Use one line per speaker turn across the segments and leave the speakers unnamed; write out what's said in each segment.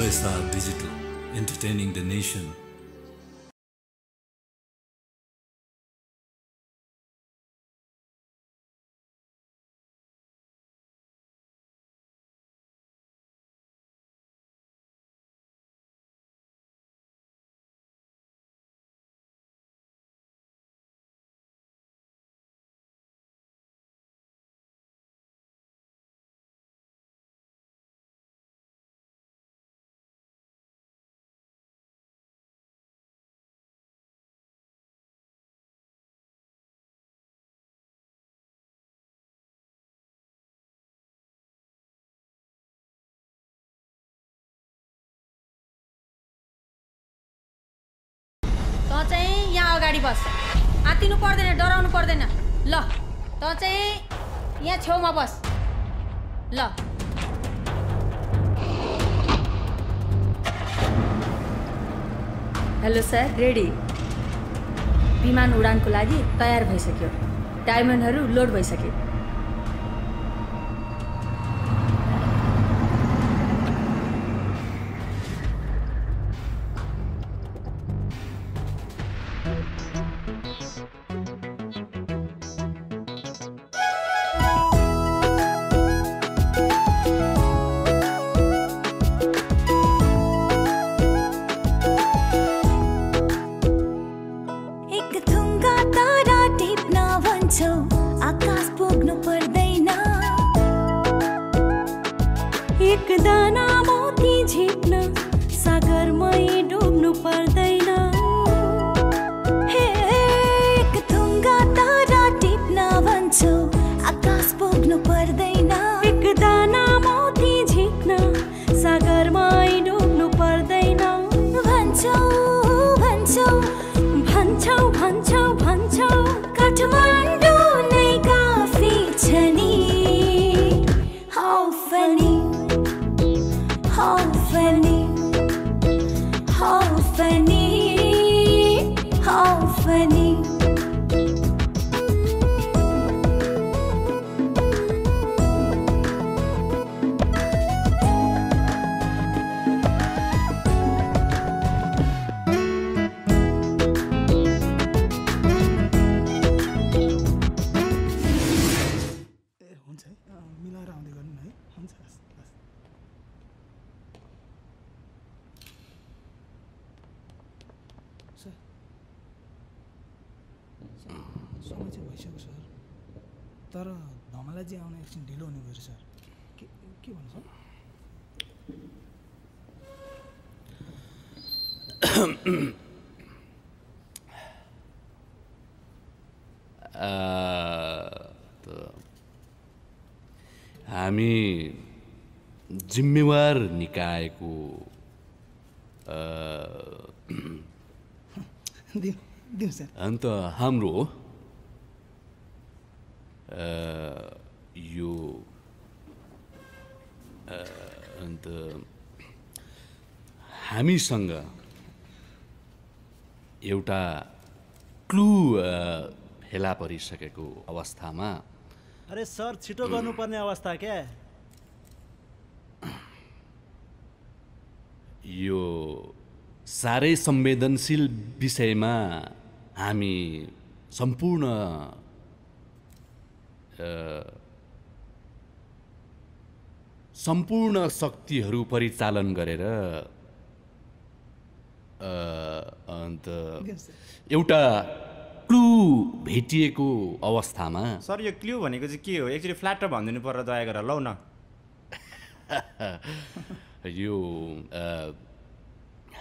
OSR Digital, entertaining the nation.
बस। आत्तिनु पर्दैन डराउनु पर्दैन। ल त चाहिँ यहाँ छेउमा बस। ल।
Hello sir ready. विमान उडानको लागि तयार भइसक्यो। डायमन्डहरू लोड भइसक्यो।
के
त हामी जिम्मेवार निकायको अन्त हाम्रो यो अन्त हामीसँग एउटा क्लु फेला परिसकेको अवस्थामा
अरे सर छिटो गर्नुपर्ने अवस्था क्या?
यो साह्रै संवेदनशील विषयमा हामी सम्पूर्ण सम्पूर्ण शक्तिहरू परिचालन गरेर अ, अन्त एउटा क्लु भेटिएको अवस्थामा
सर यो क्ल्यु भनेको चाहिँ के हो? एकचोटि फ्ल्याट भनिदिनु पर्छ दया गरेर लौ न।
यो अ,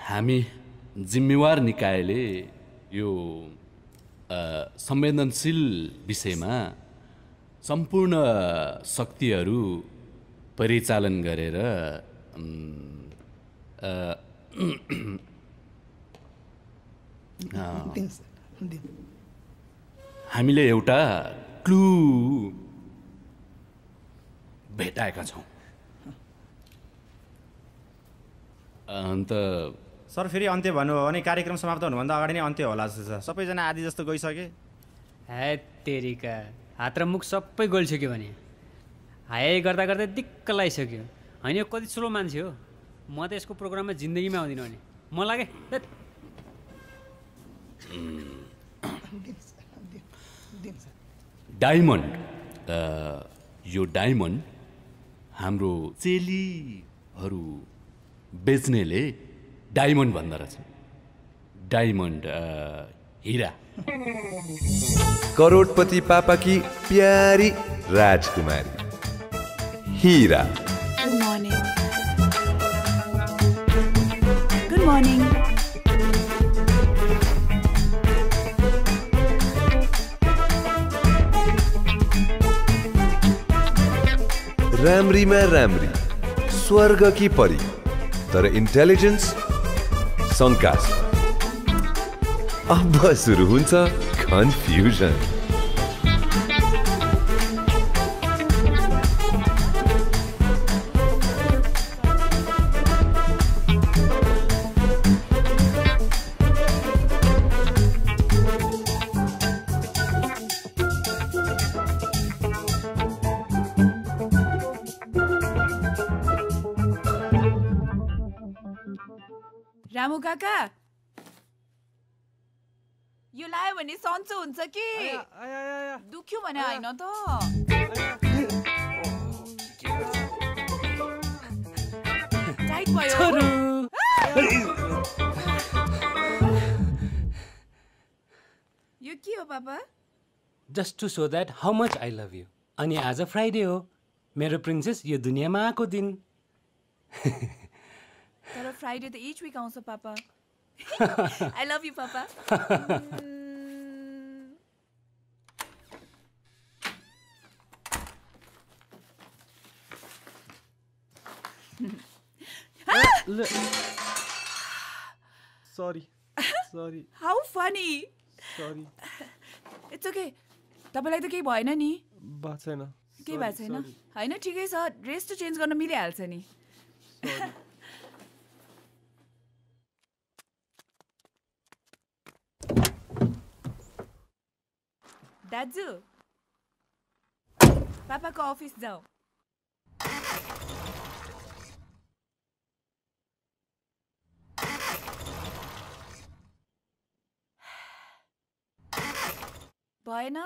हामी जिम्मेवार निकायले यो अ, संवेदनशील विषयमा सम्पूर्ण शक्तिहरू परिचालन गरेर हामीले एउटा क्लु भेटाएका छौँ। अन्त
सर फेरि अन्त्य भन्नुभयो भने कार्यक्रम समाप्त हुनुभन्दा अगाडि नै अन्त्य होला जस्तो छ। सबैजना आदि जस्तो गइसके।
हे तेरिका। हात र मुख सबै गलिसक्यो भने? हाय गर्दा गर्दै दिक्क लगाइसक्यो होइन यो कति स्लो मान्छे हो? म त यसको प्रोग्राममा जिन्दगीमा आउँदिनँ भने। म लागे।
डायमन्ड यो डायमन्ड हाम्रो चेलीहरू बेच्नेले डायमन्ड भन्दो रहेछ। डायमन्ड हिरा।
करोडपति पापा की प्यारी राजकुमारी। हीरा
Good morning. Good morning.
राम्रीमा राम्री स्वर्ग की परी तर इन्टेलिजेन्स शङ्कास्पद अब सुरु हुन्छ कन्फ्युजन
काका यो लायो भने सन्चो हुन्छ कि दुख्यो भने होइन त टाइट भयो यो के हो पापा
just to so that how much I love you अनि आज फ्राइडे हो मेरो प्रिन्सेस यो दुनियाँमा आएको दिन
तर फ्राइडे त इच विक आउँछ पापा। I love you papa.
Sorry sorry
how funny
sorry
it's okay तपाईँलाई त केही भएन नि?
भएको छैन।
केही भएको छैन? होइन ठिकै छ। ड्रेस त चेन्ज गर्न मिलिहाल्छ नि। दाजु। पापाको अफिस जाऊ। भएन?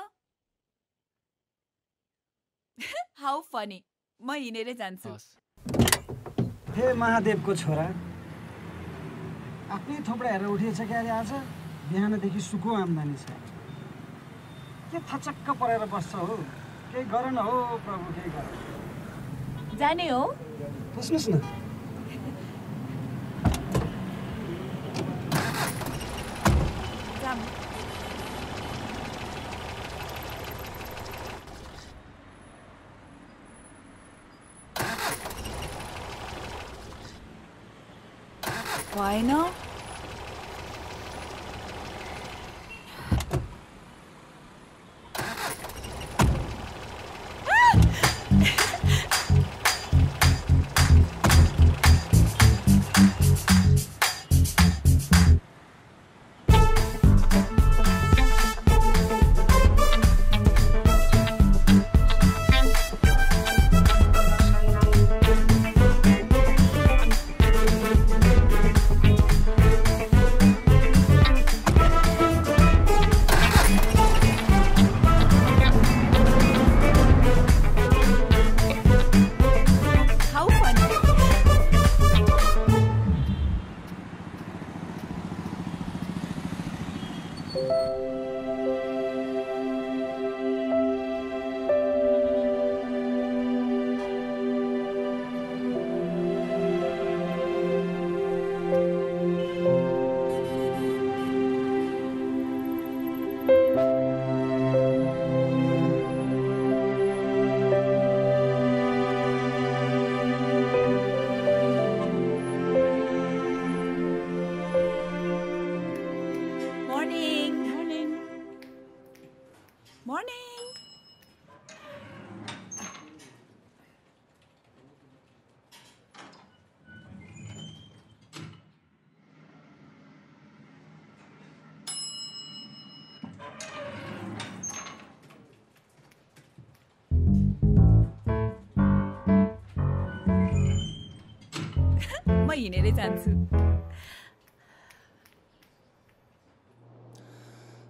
हाउ फनी म हिँडेरै जान्छु।
हे महादेवको छोरा आफ्नै थोपडा हेरेर उठिएछ क्या अरे आज? बिहानदेखि सुको आम्दानी छ। के थचक्क परेर बस्छ? हो केही गर न हो प्रभु केही गर
जाने हो।
बस्नुहोस् न।
भएन।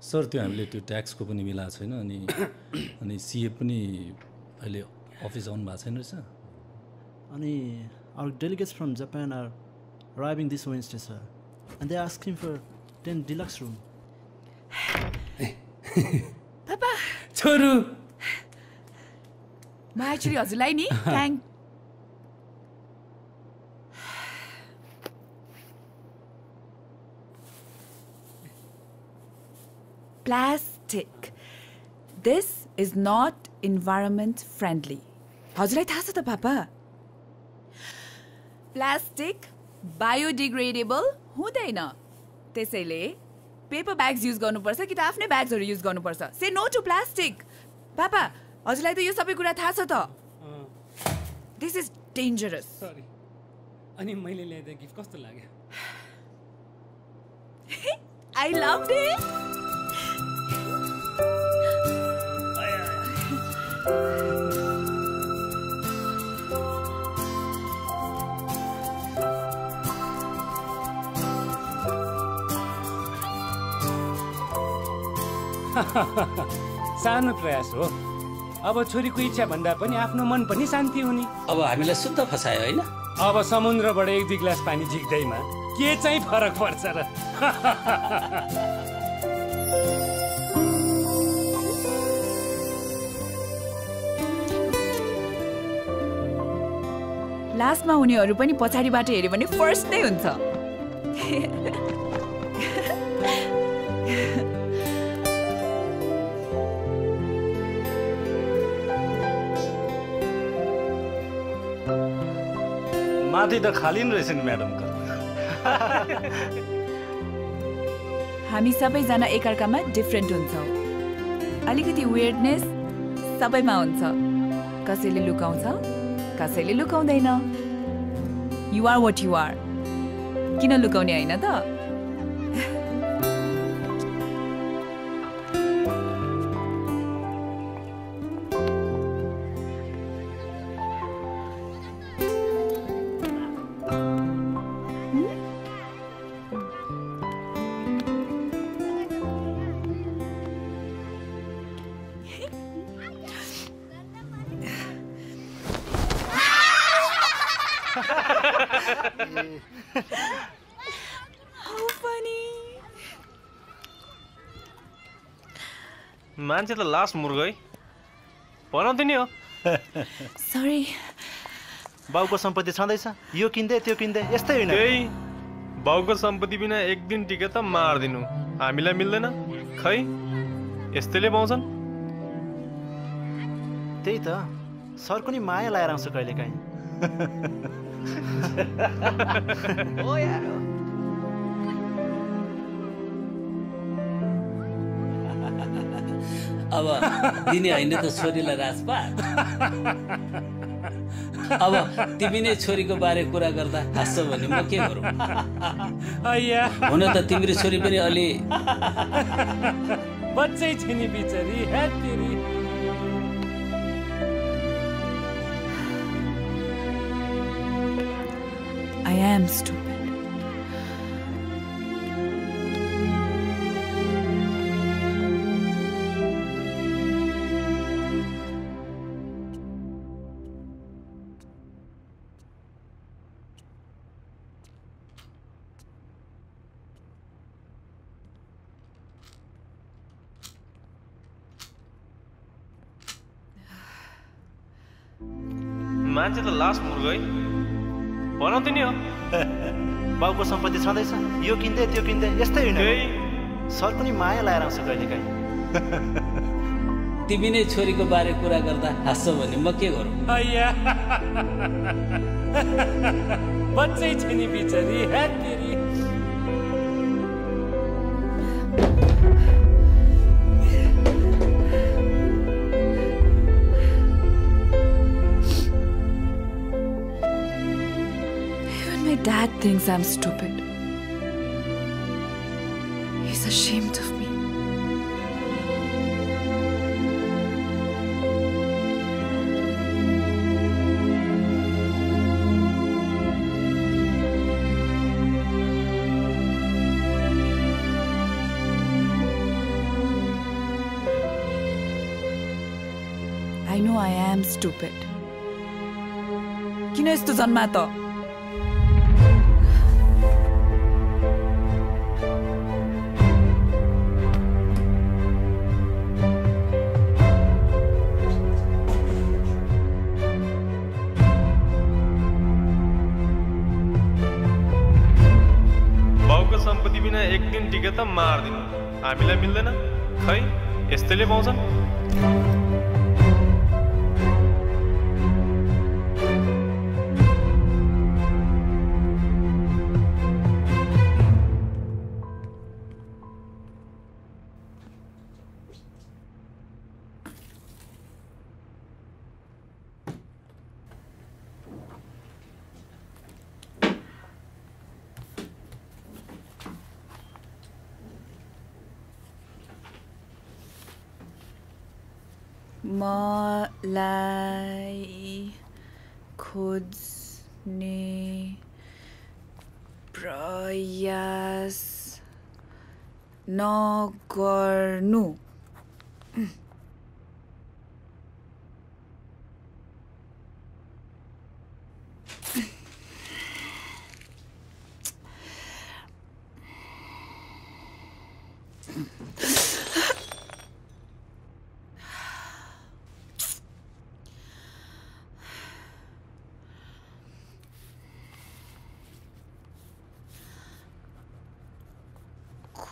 सर त्यो हामीले त्यो ट्याक्सको पनि मिलाएको छैन अनि अनि सिए पनि अहिले अफिस आउनु भएको छैन रहेछ।
अनि are delegates from Japan are arriving this way ma'am sir the scream for ten deluxe room
छोरु!
म एक्चुली हजुरलाई नि plastic this is not environment friendly हजुरलाई थाहा छ त पापा? प्लास्टिक बायोडिग्रेडेबल हुँदैन। त्यसैले पेपर ब्याग्स युज गर्नुपर्छ कि त आफ्नै ब्याग्सहरू युज गर्नुपर्छ? से नो टु प्लास्टिक पापा हजुरलाई त यो सबै कुरा थाहा छ त। दिस इज डेन्जरस
सरी अनि मैले ल्याइदिएको गिफ्ट कस्तो लाग्यो?
आई लभ इट
सानो प्रयास हो। अब छोरीको इच्छा भन्दा पनि आफ्नो मन पनि शान्ति हुने।
अब हामीलाई शुद्ध फसायो होइन?
अब समुद्रबाट एक दुई ग्लास पानी झिक्दैमा के चाहिँ फरक पर्छ र?
लास्टमा उनीहरू पनि पछाडिबाट हेऱ्यो भने फर्स्ट नै हुन्छ।
माथि त खाली नै रहेछ नि म्याडमको
हामी सबैजना एकअर्कामा डिफ्रेन्ट हुन्छौँ। अलिकति वेयर्डनेस सबैमा हुन्छ। कसैले लुकाउँछ? कसैले लुकाउँदैन। युआर वाट युआर किन लुकाउने होइन त?
मान्छे त लास्ट मुर्ग। है बनाउँदै नि हो।
सरी
बाउको सम्पत्ति छँदैछ। यो किन्दै त्यो किन्दै यस्तै होइन।
बाउको सम्पत्ति बिना एक दिन टिके त मारिदिनु। हामीलाई मिल्दैन। खै? यस्तैले पाउँछन्।
त्यही त। सरको नि माया लाएर आउँछु कहिले
अब दिने होइन त छोरीलाई राजपाट। अब तिमी नै छोरीको बारे कुरा गर्दा हाँस्छौ भने म के गरौँ? हुन त तिम्रो छोरी पनि अलि
बच्चै छ नि बिचरी हे तेरी
I am stupid.
त लास्ट मुर्ग। है बनाउँदै नि हो।
बाउको सम्पत्ति छँदैछ। यो किन्दै त्यो किन्दै यस्तै होइन। सरको नि माया लाएर आउँछु कहिले काहीँ
तिमी नै छोरीको बारे कुरा गर्दा हाँस्छौ भने म के गरौँ?
बच्चै छ नि बिचरी
dad thinks I'm stupid. He's ashamed of me. I know I
am stupid. Kino is to Zanmata. त मारिदिनु हामीलाई मिल्दैन। खै यस्तैले पाउँछन्
मलाई खोज्ने प्रयास नगर्नु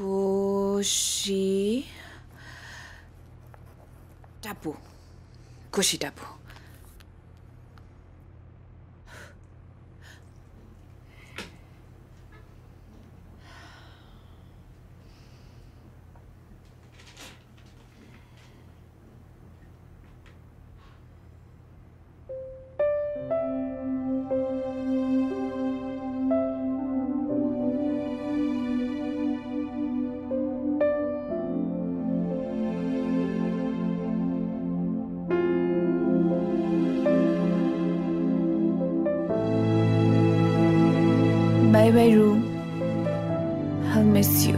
कोशी टापु कोशी टापु My room, I'll miss you.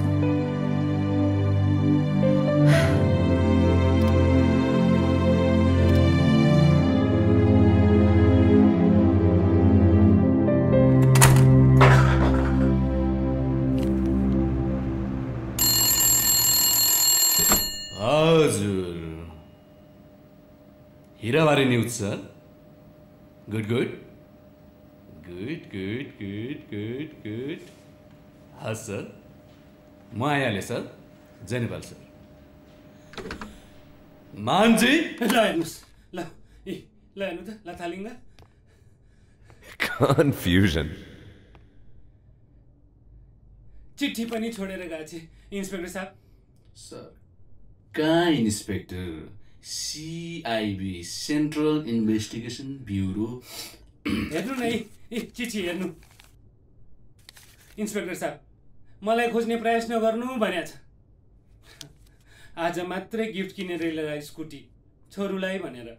Hazur. Hiravari news, sir. Good, good. हस् सर म आइहालेँ सर जय नेपाल सर मानजी
ल हेर्नुहोस् ल ए ल हेर्नु त ल थालिङ
Confusion.
चिठी पनि छोडेर गएको थिएँ इन्सपेक्टर साहब
सर कहाँ inspector CIB central investigation bureau
हेर्नु न है ए चिठी हेर्नु इन्सपेक्टर साहब मलाई खोज्ने प्रयास नगर्नु भनेको छ आज मात्रै गिफ्ट किनेर ल्याएर स्कुटी छोरुलाई भनेर।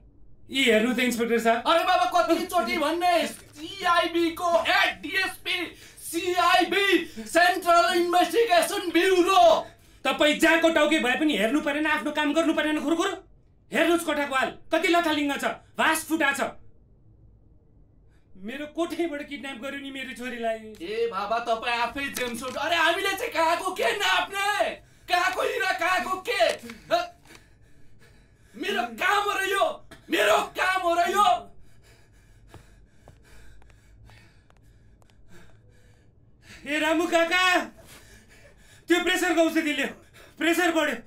यी हेर्नु त इन्सपेक्टर साहब।
अरे बाबा कति चोटि भन्ने? सिआइबी को head DSP CIB central investigation bureau
तपाईँ जहाँको टाउके भए पनि हेर्नु परेन आफ्नो काम गर्नु परेन खुरखुर। हेर्नुहोस् कोठाको हाल कति लथालिङ्ग छ भास फुटा छ। मेरो कोठैबाट किडन्याप गर्यो नि मेरो छोरीलाई?
ए बाबा तपाईँ आफै जेम्सोट। अरे हामीले चाहिँ कहाँको के नाप्ने? कहाँको हिरा कहाँको के? मेरो काम हो र यो। मेरो काम हो र यो।
ए रामु काका त्यो प्रेसरको औषधि ल्याऊ। प्रेसर बढ्यो।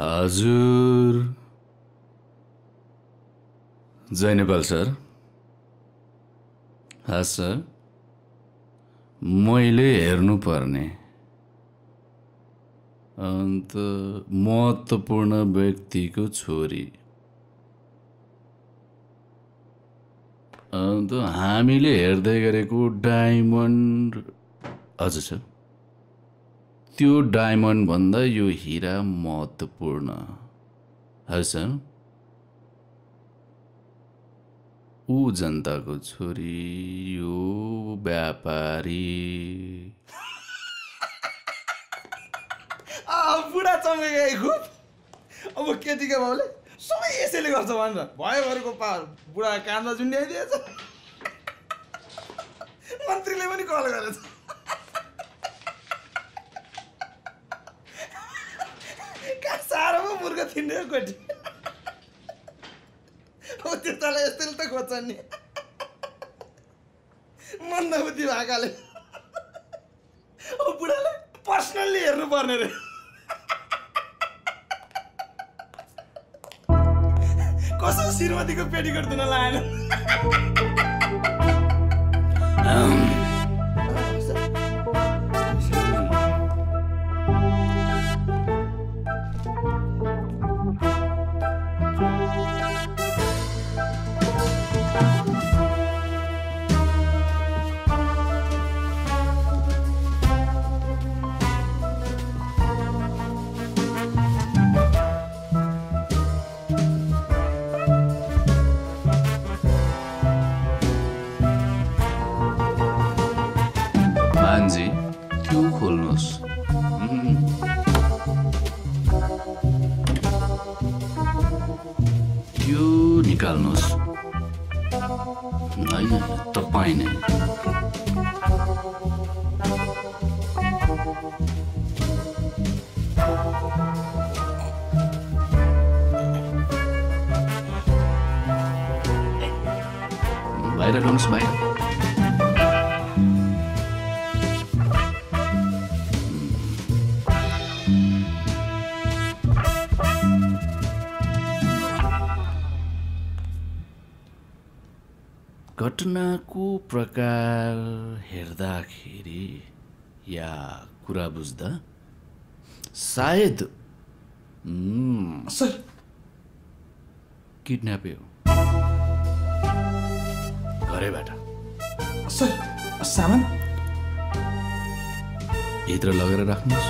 हजुर। जय नेपाल सर। हस् सर। मैले हेर्नुपर्ने। अन्त महत्त्वपूर्ण व्यक्तिको छोरी। अन्त हामीले हेर्दै गरेको डायमन्ड हजुर सर।
त्यो डायमन्ड भन्दा यो हिरा महत्त्वपूर्ण। हजुर सर? ऊ जनताको छोरी यो व्यापारी।
चम्केको खुब। अब केटीको बाउले सबै यसैले गर्छ भनेर भयोभरिको पावर बुढा काँदा झुन्ड्याइदिएछ। मन्त्रीले पनि कल गरेछ कहाँ साह्रो पो मुर्ख थिन्ने कोटी। त्यो तल यस्तैले त खोज्छ नि। मन्दबुद्धि भएकाले। ओ बुढाले पर्सनल्ली हेर्नु पर्ने रे। कसो श्रीमतीको पेटीकोट दिन लाएन
घटनाको प्रकार हेर्दाखेरि या कुरा बुझ्दा सायद सर किडन्यापै हो। घरैबाट।
सर सामान?
भित्र लगेर राख्नुहोस्।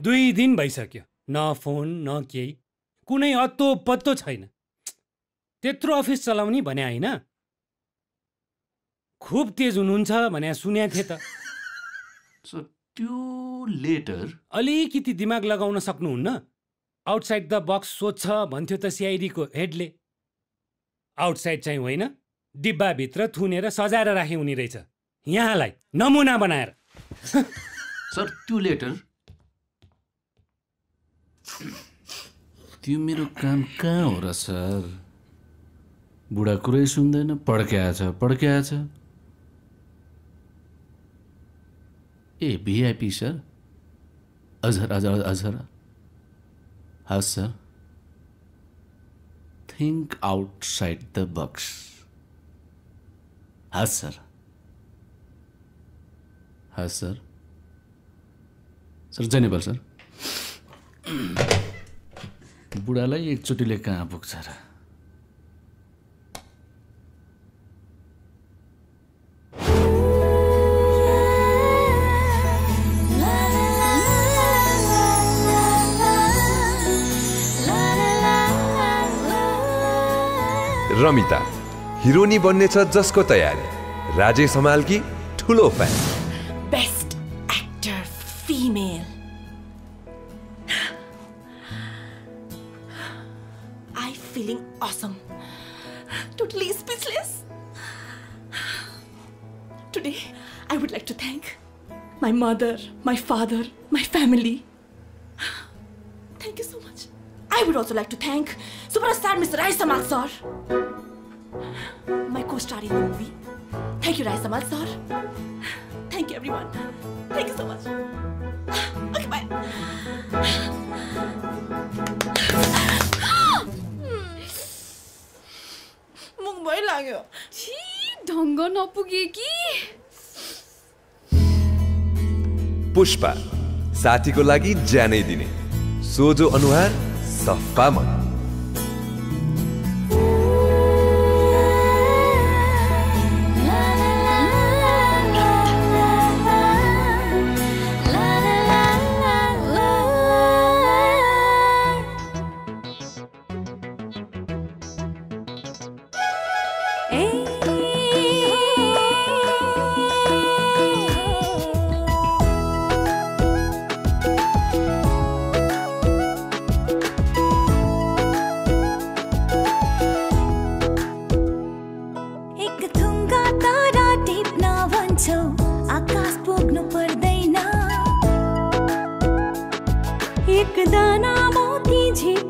दुई दिन भइसक्यो। न फोन न केही। कुनै अत्तो पत्तो छैन। त्यत्रो अफिस चलाउने भने होइन। खुब तेज हुनुहुन्छ भने सुनेको थिएँ त।
त्यो लेटर?
अलिकति दिमाग लगाउन सक्नुहुन्न। आउटसाइड द बक्स सोध्छ भन्थ्यो त सिआइडीको हेडले। आउटसाइड चाहिँ होइन डिब्बाभित्र थुनेर सजाएर राखे हुने रहेछ। यहाँलाई नमुना बनाएर।
सर त्यो लेटर? त्यो मेरो काम कहाँ हो र सर? बुढा कुरै सुन्दैन पड्क्याएछ पड्क्याएछ ए भिआइपी सर। अजहर अजहर अजहर। हस् sir. Think outside the box हस् सर। हस् सर। सर जय नेपाल सर। बुढालाई एकचोटिले कहाँ पुग्छ र?
रमिता हिरोनी बन्नेछ जसको तयारी राजेश हमालकी ठुलो fan
Best actor female. I feeling awesome. Totally speechless. Today, I would like to thank my mother, my father, my family. Thank you so much. I would also like to thank superstar Mr. Rai Samal sir, my co-star in the movie. Thank you, Rai Samal sir. Thank you, everyone. Thank you so much. Okay, bye. मुख भइलाग्यो
छि ढङ्ग नपुगे कि
पुष्पा साथीको लागि ज्यानै दिने सोझो अनुहार सफा मन
দানা মতি
ঝিপ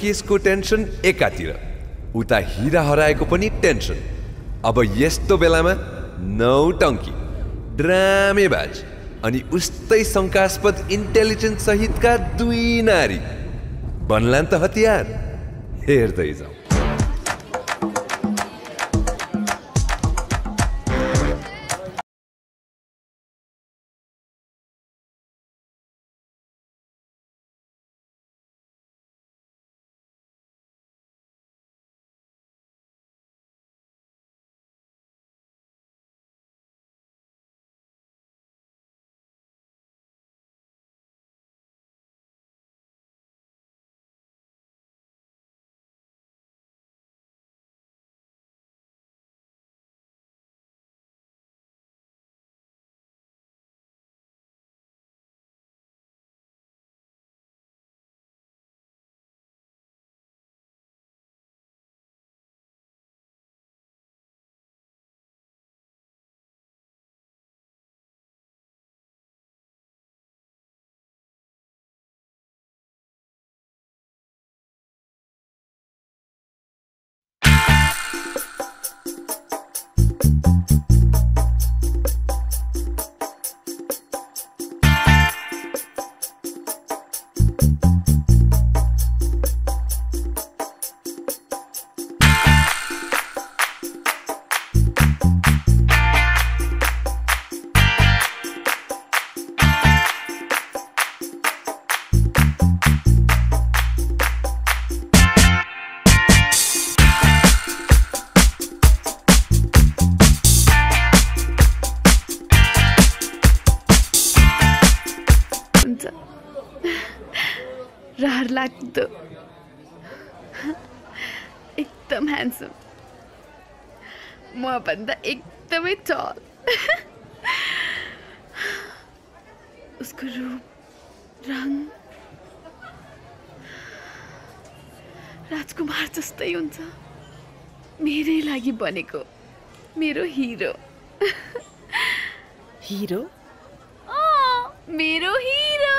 केसको टेन्सन एकातिर? उता हिरा हराएको पनि टेन्सन। अब यस्तो बेलामा नौटङ्की ड्रामेबाज अनि उस्तै शङ्कास्पद इन्टेलिजेन्स सहितका दुई नारी। बन्लान् त हतियार। हेर्दै
जाउँ मभन्दा एकदमै टल उसको रूप रङ राजकुमार जस्तै हुन्छ मेरै लागि बनेको मेरो हिरो
हिरो
मेरो हिरो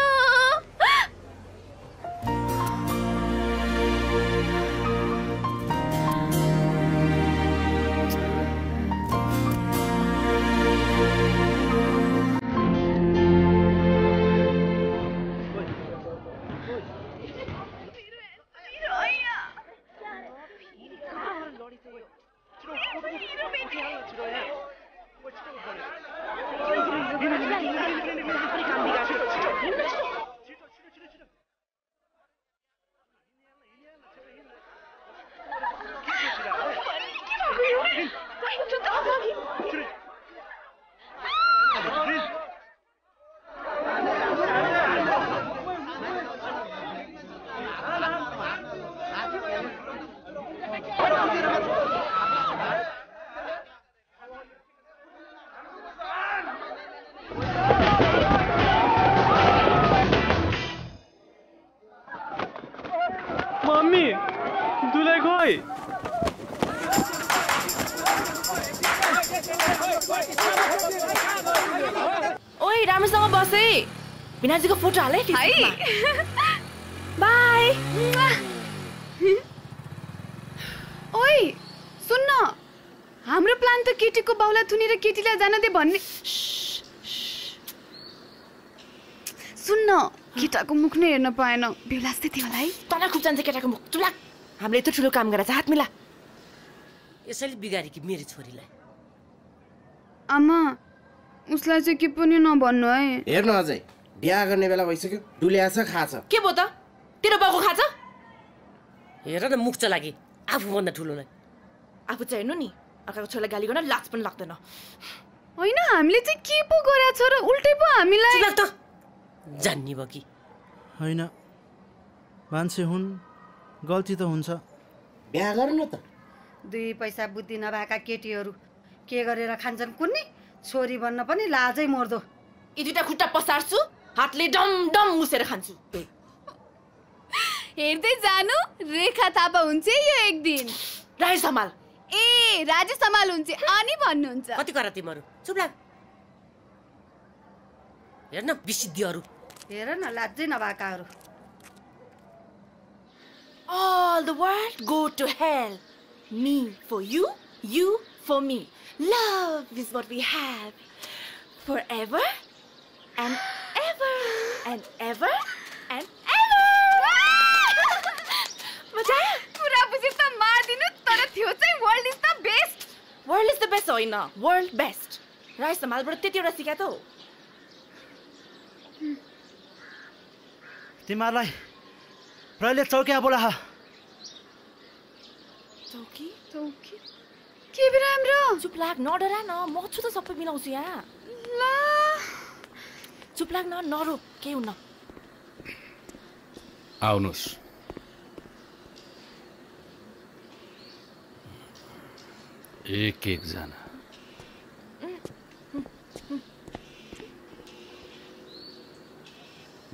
भन्ने। सुन्न केटाको मुख नै हेर्न पाएन। बेहुला जस्तै थियो होला है।
तँलाई खुब जान्छ केटाको मुख। चुलाक हामीले यत्रो ठुलो काम गरेर हात मिला।
यसैले बिगारी कि मेरो छोरीलाई।
आमा उसलाई चाहिँ के पनि नभन्नु है।
हेर्नु अझै। बिहा गर्ने बेला भइसक्यो। डुल्या छ खाछ
के भयो त? तेरो बाउको खान्छ
हेर न मुख चलाकी। आफूभन्दा ठुलोलाई
आफू चाहिँ हेर्नु नि। अर्काको छोरालाई गाली गर्न लाज पनि लाग्दैन।
होइन हामीले चाहिँ के पो गरेको छ र उल्टै पो हामीलाई?
जान्ने भयो कि?
होइन मान्छे हुन् गल्ती त हुन्छ।
बिहा गर्नु त।
दुई पैसा बुद्धि नभएका केटीहरू के गरेर खान्छन् कुन्नी? छोरी बन्न पनि लाजै मर्दो।
यी दुइटा खुट्टा पसार्छु हातले डम डम मुसेर खान्छु।
हेर्दै जानु रेखा थापा हुन्छ यो एक दिन।
राजेश हमाल
ए राजेश हमाल हुन्छ अनि भन्नुहुन्छ।
कति गर तिमीहरू? चुप लाग हेर न विसिद्धिहरू
हेर न लाजै नभएकाहरू
All the world go to hell. Me for you, you for me. Love is what we have. Forever and ever and ever and ever. मजा?
कुरा बुझे त मारिदिनु तर थियो चाहिँ world is the best
world is the best होइन world best rice सम्हालबाट त्यतिवटा सिका त हो।
तिमीहरूलाई प्रहरीले चौकिया बोला
चौकी?
चौकी? के राम्रो
चुप लाग नडरा न। म छु त सबै मिलाउँछु यहाँ।
ल।
चुप लाग न नरो केही हुन्न।
आउनुहोस्। एक एकजना।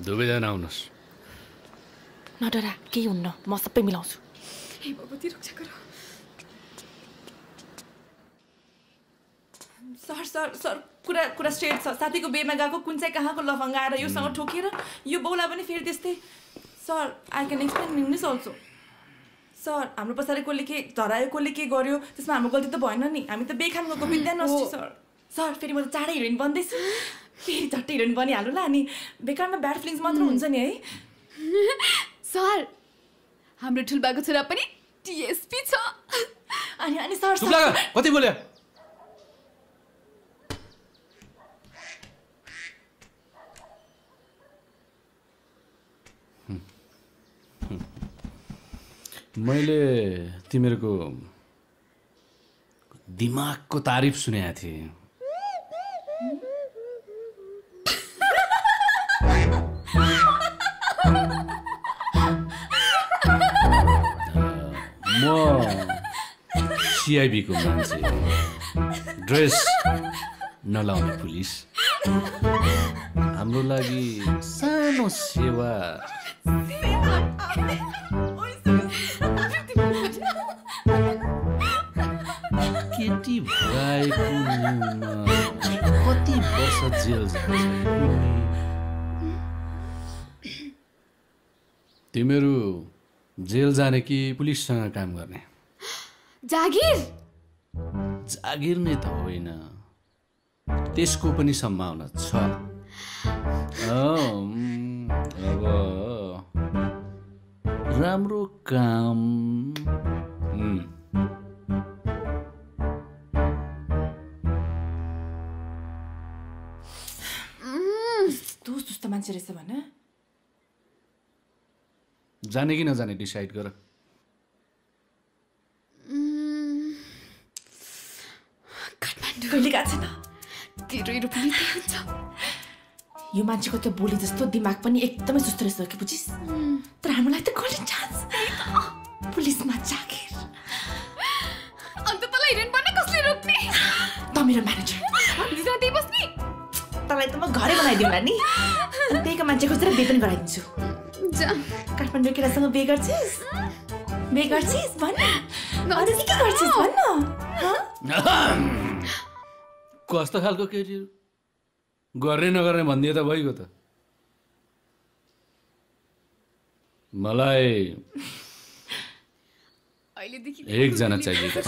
दुवैजना आउनुहोस्
नडरा केही हुन्न म सबै मिलाउँछु
हे भगवती रक्षा गर
सर सर सर कुरा कुरा स्ट्रेट छ साथीको बेमा गएको कुन चाहिँ कहाँको लफङ्गा आएर योसँग ठोकेर यो बौला पनि फेरि त्यस्तै sir I can explain this also sir हाम्रो पछाडि कसले के धरायो कसले के गर्यो त्यसमा हाम्रो गल्ती त भएन नि हामी त बेखान गएको विद्या नष्टी सर सर फेरि म त चाँडै हिरोइन बन्दैछु फेरि झट्टै हिरोइन बनिहालौँ ल अनि बेकारमा ब्याड फिलिङ्स मात्र हुन्छ नि है।
सर हाम्रो ठुल्बाको छोरा पनि टिएसपी छ।
अनि अनि सर
चुप लाग कति बोल्यो?
मैले तिमीहरूको दिमागको तारिफ सुनेको थिएँ। सिआइबीको मान्छे ड्रेस नलाउने पुलिस। हाम्रो लागि सानो सेवा। केटी भगाएको कति वर्ष जेल तिमीहरू जेल जाने कि पुलिससँग काम गर्ने?
जागिर?
जागिर नै त होइन। त्यसको पनि सम्भावना छ। अब राम्रो काम।
मान्छे रहेछ भन।
जाने कि नजाने डिसाइड गर।
कहिले गएको छैन
तेरो त्यही हुन्छ
यो मान्छेको त्यो बोली जस्तो दिमाग पनि एकदमै सुस्तो रहेछ कि बुझिस तर हाम्रो लागि त गोल्डन चान्स पुलिसमा जागिर
अन्त तँलाई हिरोइन बन्न कसले रोक्ने
त मेरो म्यानेजर
त्यही बस्ने
तँलाई त म घरै बनाइदिउँला नि त्यहीको मान्छे खोजेर बे पनि गराइदिन्छु काठमाडौँ केटासँग बे गर्छिस् बे गर्छिस् भन्न? अरू के के गर्छिस् भन्न? हँ?
कस्तो खालको केटीहरू गर्ने नगर्ने भनिदिए त भइगयो त। मलाई एकजना चाहिएको छ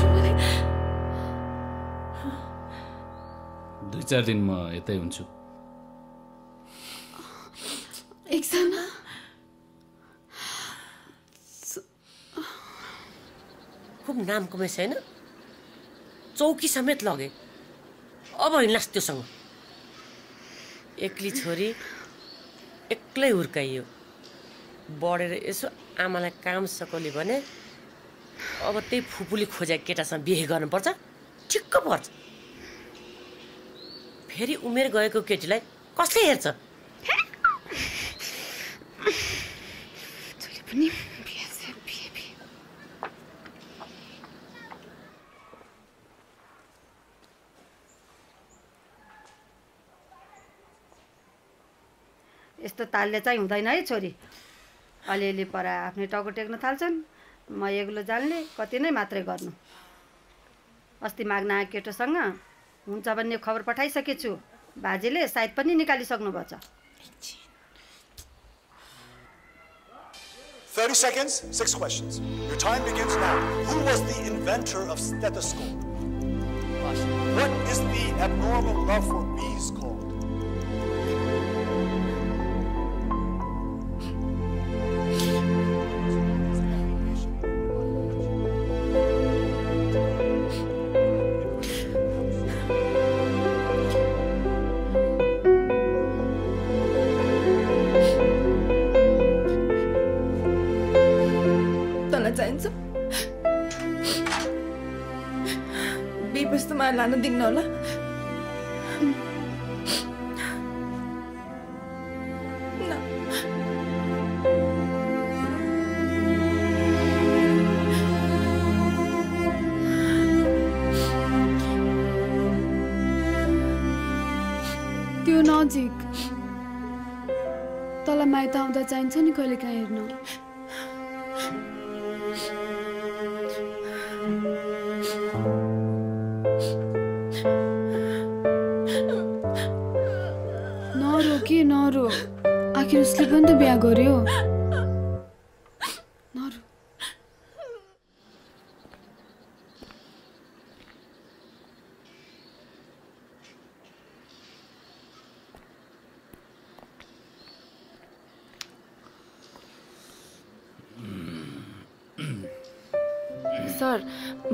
दुई चार दिन म यतै हुन्छु।
एकजना?
खुब नाम कमाएछ होइन? चौकी समेत लगे। अब हिँड्लास् त्योसँग। एक्ली छोरी एक्लै हुर्काइयो। बढेर यसो आमालाई काम सकोली भने अब त्यही फुपूले खोजेको केटासँग बिहे गर्नुपर्छ। ठिक्क पर्छ। फेरि उमेर गएको केटीलाई कसले हेर्छ?
पनि बिहे से बिहे बिहे
यस्तो तालले चाहिँ हुँदैन है छोरी अलिअलि परा आफ्नै टाउको टेक्न थाल्छन् म एक्लो जान्ने कति नै मात्रै गर्नु अस्ति माग्न आएको केटोसँग हुन्छ भन्ने खबर पठाइसकेछु बाजेले सायद पनि निकालिसक्नु भएको छ
30 seconds, six questions. Your time begins now. Who was the inventor of stethoscope? What is the abnormal love for bees called?
होला।
त्यो नजिक तँलाई माइत आउँदा चाहिन्छ नि कहिले काहीँ हेर्न।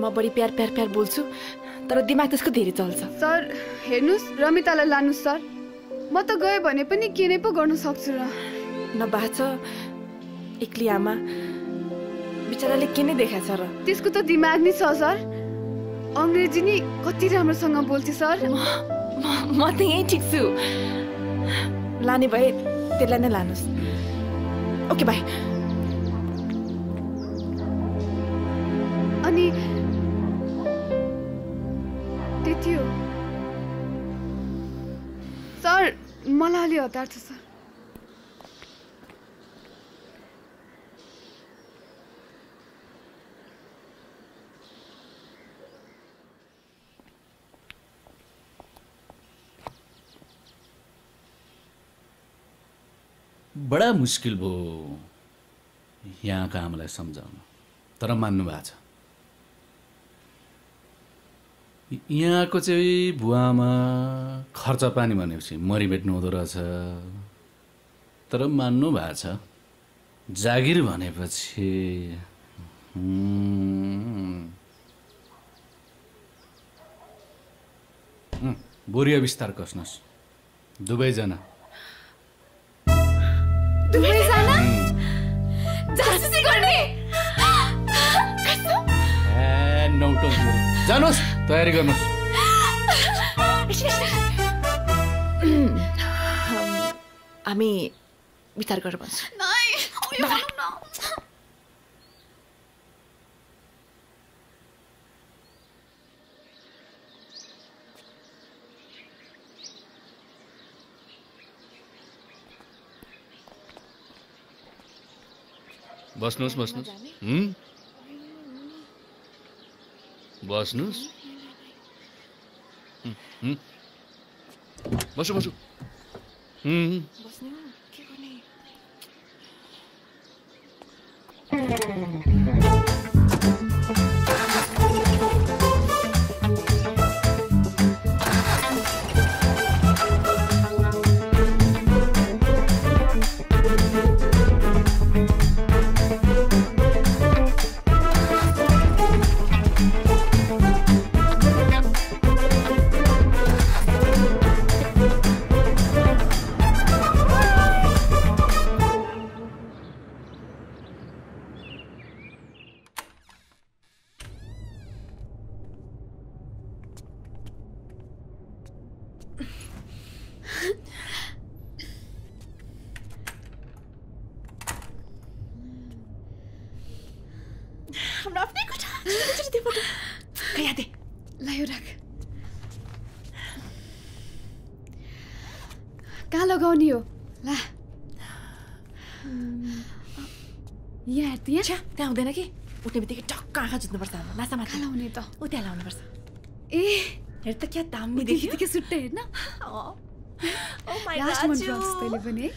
म बढी प्यार प्यार प्यार बोल्छु तर दिमाग त्यसको धेरै चल्छ।
सर हेर्नुहोस् रमितालाई लानुहोस् सर। म त गएँ भने पनि के नै पो गर्न सक्छु र।
नभए छ एक्ली आमा बिचराले के नै देखाएको छ र।
त्यसको त दिमाग नै छ सर। अङ्ग्रेजी नि कति राम्रोसँग बोल्छ सर।
म त यहीँ ठिक छु। लाने भए त्यसलाई नै लानुहोस्। Okay
bye. मलाई अलि हतार छ सर
बडा मुस्किल भयो यहाँका आमालाई सम्झाउन तर मान्नु भएको छ यहाँको चाहिँ बुवामा खर्च पानी भनेपछि मरिभेट्नु हुँदो रहेछ। तर मान्नु भएको छ जागिर भनेपछि बोरिया बिस्तार कस्नुहोस् दुवैजना। जानुहोस् तयारी गर्नुहोस्।
हामी विचार गरेर भन्छु
बस्नुहोस् बस्नुहोस्। हुँ? बस्नुहोस्। बसु बसु हुँ, हुँ।
हाम्रो
यहाँ हेर त यहाँ
छ्या त्यहाँ हुँदैन कि? उठ्ने बित्तिकै टक्क आँखा जुत्नुपर्छ हाम्रो। नासा माथि
लाउने त।
ऊ त्यहाँ लाउनुपर्छ।
ए
हेर त क्या दामी
देखि
देखियो
देखि सुट्टे हेर्न। लास्ट मन. पराउँछ तैँले पनि है।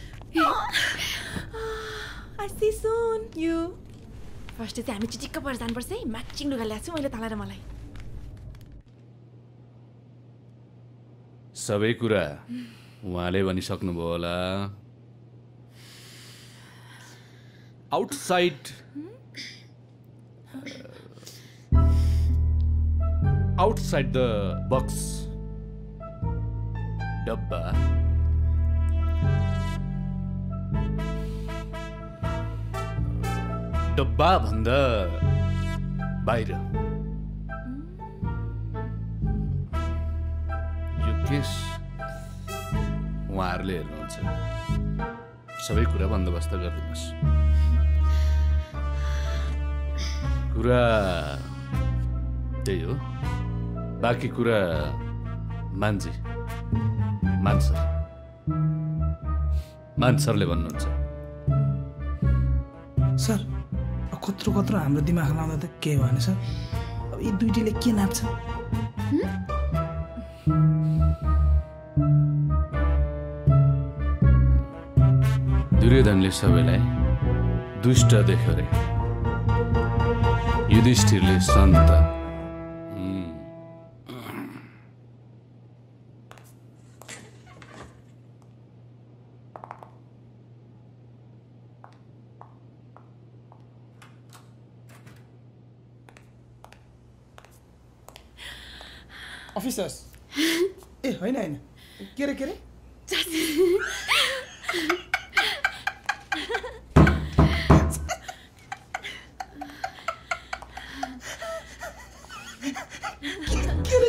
See soon you. फर्स्ट चाहिँ हामी चिटिक्क परेर जानुपर्छ है। म्याचिङ लुगा ल्याएको छु मैले तँलाई र मलाई।
सबै कुरा उहाँले भनिसक्नुभयो होला। आउटसाइड आउटसाइड द बक्स डब्बा डब्बा भन्दा बाहिर यो केस उहाँहरूले हेर्नुहुन्छ। सबै कुरा बन्दोबस्त गरिदिनुहोस्। कुरा त्यही हो। बाँकी कुरा मान्छे मान्सर मान्सरले भन्नुहुन्छ।
सर कत्रो कत्रो हाम्रो दिमाग लाउँदा त के भएन सर? अब यी दुइटीले के नाप्छ?
दुर्योधनले सबैलाई दुष्ट देख्यो रे युधिष्ठिरले सन्त हुँ।
अफिसर्स ए होइन होइन के अरे के अरे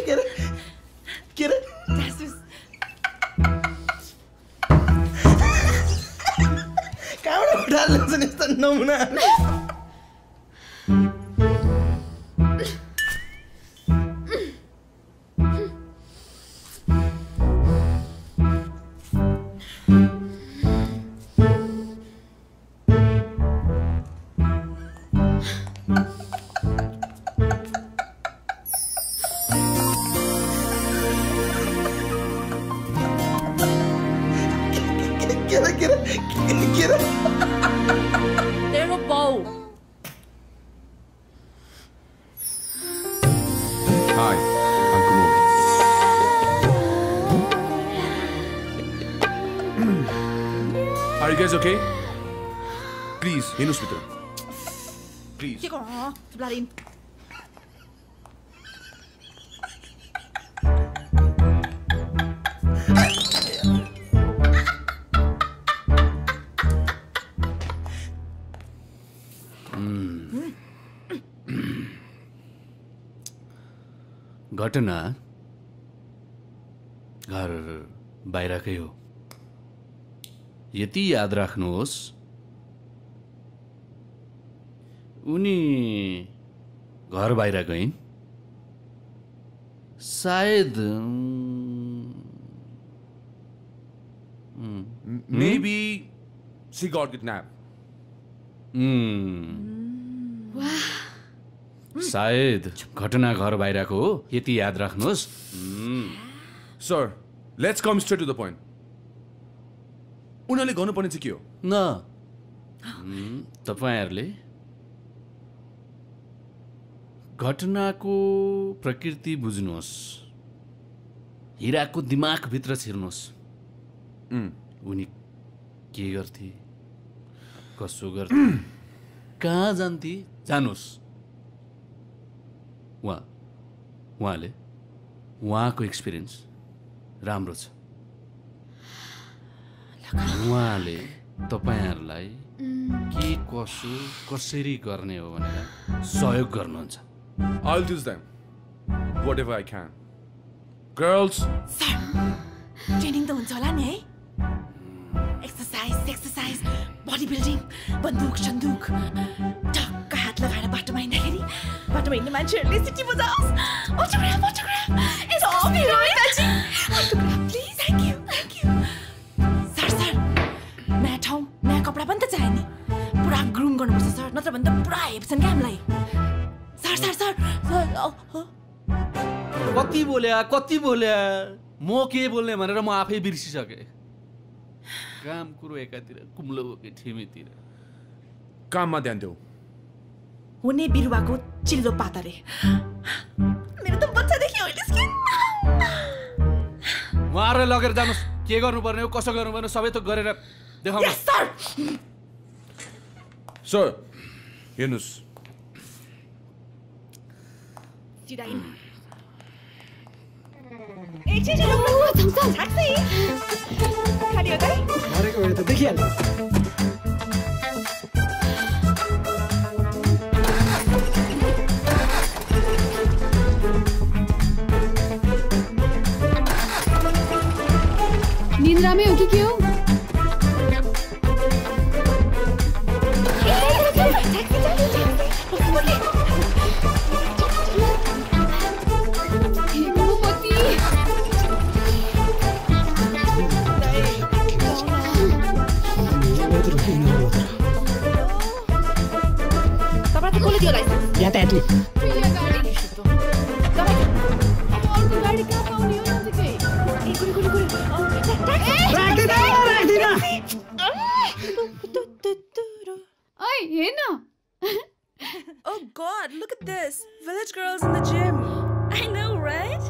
के अरे के अरे कहाँबाट उठाएर ल्याउँछन् यस्ता नमुनाहरू
हिँड्नुहोस् भित्र प्लिज
के गर्नु
घटना घर बाहिरकै हो। यति याद राख्नुहोस् उनी घर बाहिर गइन्। सायद
Maybe she got kidnapped.
सायद घटना घर बाहिरको हो यति याद राख्नुहोस्।
Sir let's come straight to the point उनीहरूले गर्नुपर्ने चाहिँ के हो?
न। हुँ, तपाईँहरूले घटनाको प्रकृति बुझ्नुहोस्। हिराको दिमागभित्र छिर्नुहोस्। उनी के गर्थे? कसो गर्थे? कहाँ जान्थे? जानुहोस्। उहाँ उहाँले उहाँको एक्सपिरियन्स राम्रो छ। उहाँले तपाईँहरूलाई के कसो कसरी गर्ने हो भनेर सहयोग गर्नुहुन्छ।
I'll teach them. Whatever I can. Girls,
training त हुन्छ होला नि है एक्सर्साइज एक्सर्साइज बडी बिल्डिङ बन्दुक सन्दुक टक्क हात लगाएर बाटोमा हिँड्दाखेरि बाटोमा हिँड्ने मान्छेहरूले सिटी बजाओस् autograph autograph please thank you thank you sir sir नयाँ ठाउँ नयाँ कपडा पनि त चाहियो नि पुरा ग्रुम गर्नुपर्छ सर नत्र भने त पुरा हेप्छन् क्या हामीलाई सर सर सर।
कति बोल्या कति बोल्या म के बोल्ने भनेर म आफै बिर्सिसकेँ। काम कुरो एकातिर कुम्लो बोके ठिमीतिर।
काममा ध्यान देऊ।
हुने बिरुवाको चिल्लो पात अरे मेरो त बच्चादेखि
उहाँहरूलाई लगेर जानुहोस्। के गर्नुपर्ने हो कसो गर्नुपर्ने सबै त गरेर देखाउनु
सर हेर्नुहोस्।
सिधा इन ए छिटो छिटो ट्याक्सी खाली हो त है?
मरेको भए त देखिहाल्यो
निन्द्रामै हो कि के हो हे ओइ हेर्न
Oh god, look at this. Village girls in the gym. I know, right?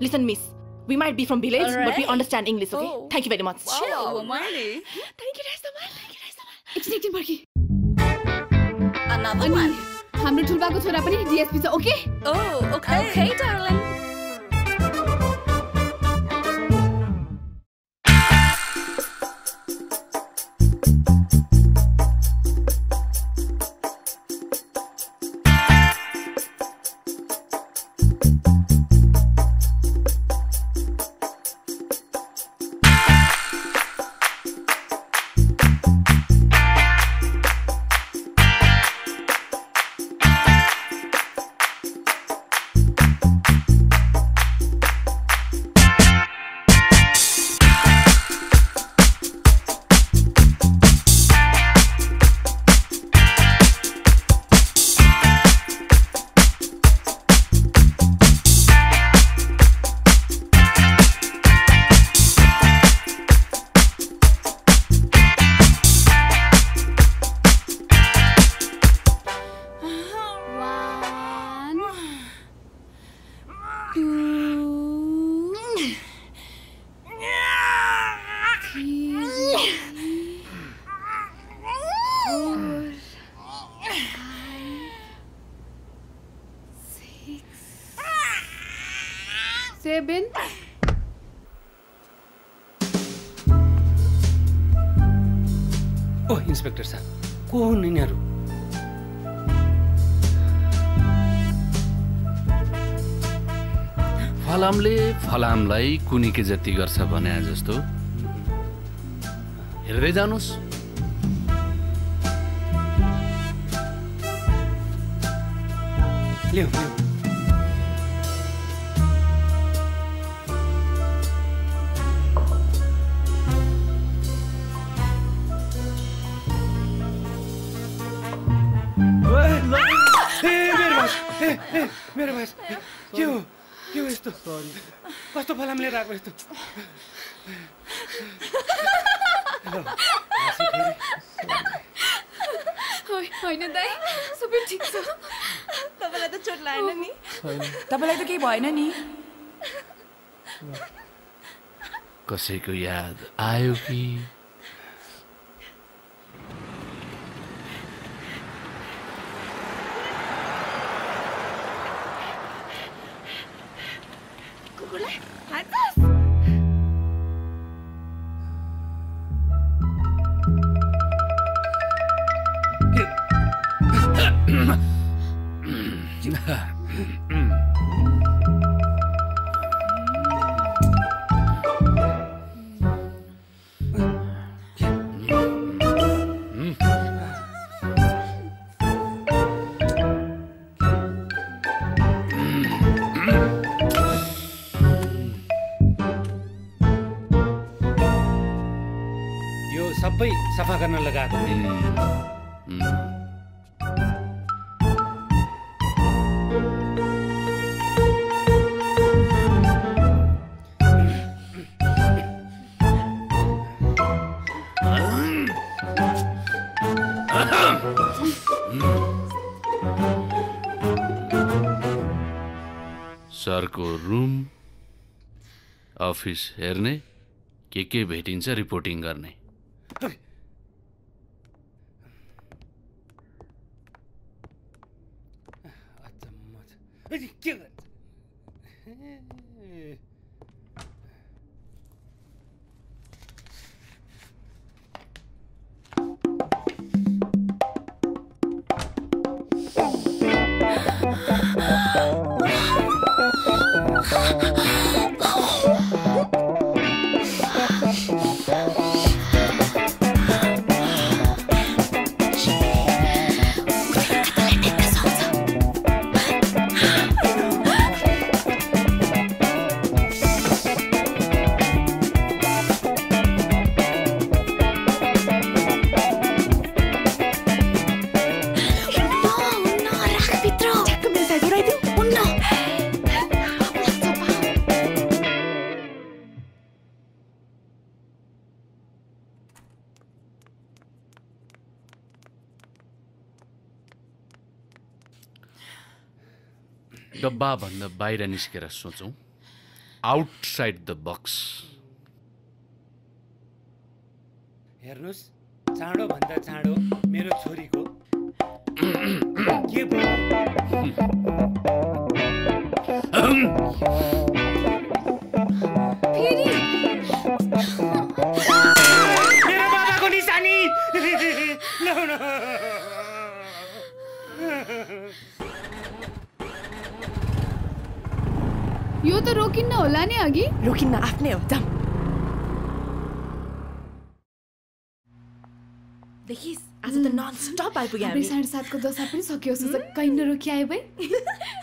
Listen, miss. We might be from village, but we
Alright.
understand English, okay?
Oh.
Thank you very much.
Wow,
Marley. Thank you, Rastaman. Thank you, Rastaman.
एकछिन एकछिन पर्खी अनि हाम्रो ठुल्बाको छोरा पनि DSP छ okay
Oh, okay. Okay,
फलामलाई कुनिके जति गर्छ भने जस्तो। हेर्दै जानुहोस्।
मेरो भाइ के हो के हो यस्तो कस्तो फलाम लिएर आएको यस्तो।
होइन दाइ सबै ठिक छ।
तपाईँलाई त चोट लागेन नि।
तपाईँलाई त केही भएन नि।
कसैको याद आयो कि? अफिस हेर्ने के के भेटिन्छ रिपोर्टिङ गर्ने।
के
डब्बाभन्दा बाहिर निस्केर सोचौँ। आउटसाइड द बक्स
हेर्नुहोस् चाँडो भन्दा चाँडो मेरो छोरीको। के भयो? मेरो बाबाको निशानी।
यो त रोकिन्न होला नि अघि।
रोकिन्न आफ्नै हो जाम देखिस् आज त नन स्टप आइपुग्यो हामी।
साढे सातको दशा पनि सक्यो कहीँ नरोकिआयो भाइ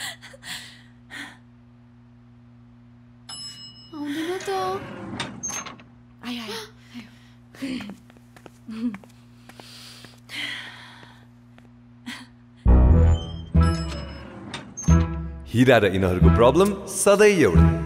हिरा र यिनीहरूको प्रब्लम सधैँ एउटा।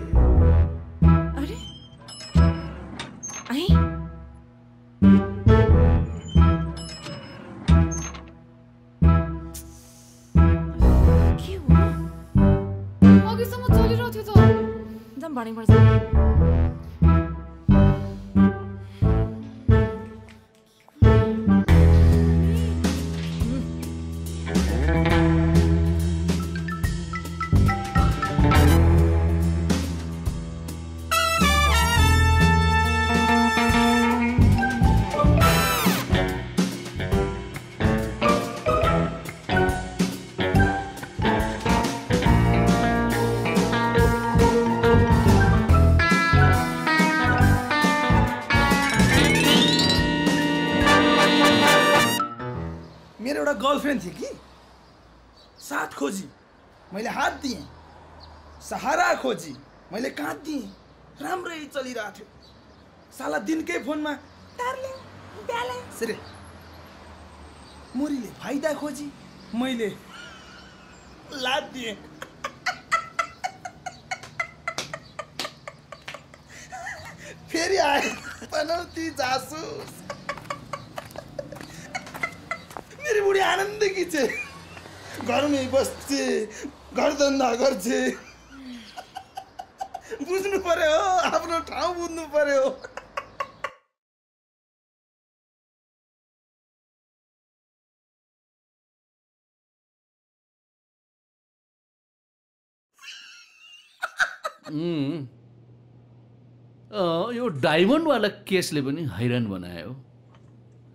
यो डायमन्डवाला केसले पनि हैरान बनायो।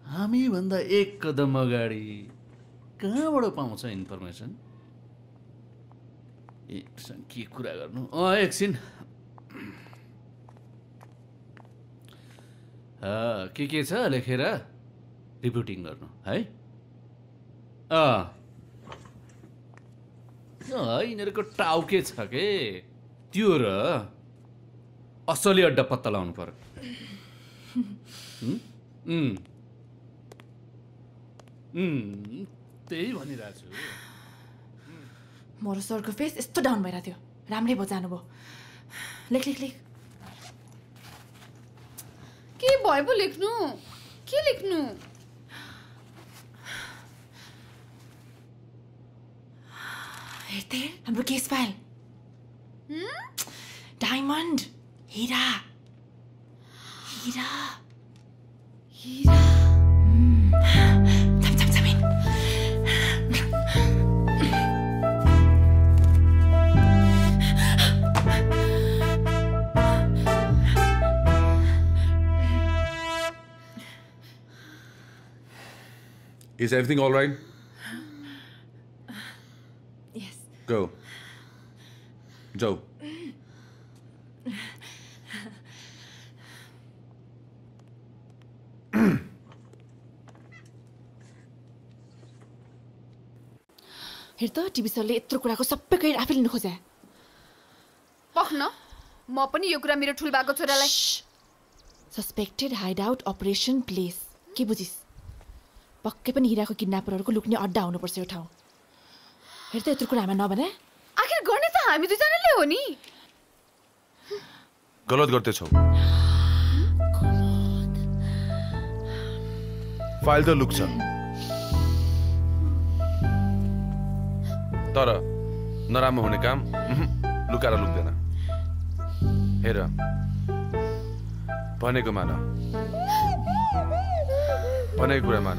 हामीभन्दा एक कदम अगाडि कहाँबाट पाउँछ इन्फर्मेसन? एकसँग के कुरा गर्नु? अँ एकछिन। के के छ लेखेर? रिपोर्टिङ गर्नु है? अँ, यिनीहरूको टाउके छ के? त्यो र असली अड्डा पत्ता लगाउनु पर्यो। त्यही भनिरहेको छु
मोरो सरको फेस यस्तो डाउन भइरहेको थियो राम्रै भयो जानुभयो। लेख लेख लेख।
के भयो पो लेख्नु? के लेख्नु?
हेर्थे हाम्रो case file. Hmm? Diamond! Hira! Hira! Hira! Hmm.
Is everything all right?
Yes.
Go. Joe.
हेर त टिभी सरले यत्रो कुराको सबै क्रेडिट आफै लिनु खोजे
पख्न म पनि यो कुरा मेरो ठुल्बाको छोरालाई
suspected hide out operation place के बुझिस् पक्कै पनि हिराको किडन्यापरहरूको लुक्ने अड्डा हुनुपर्छ यो ठाउँ हेर त यत्रो कुरा हामीलाई नभने
आखिर गर्ने हामी दुईजनाले हो नि।
गलत गर्दैछौ। फाइल त लुक्छ। तर नराम्रो हुने काम लुकाएर लुक्दैन। हेर भनेको मान। भनेको कुरा मान।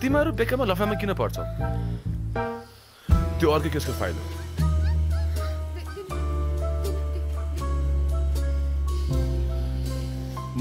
तिमीहरू बेकारमा लफामा किन पर्छौ? त्यो अर्कै केसको फाइल हो।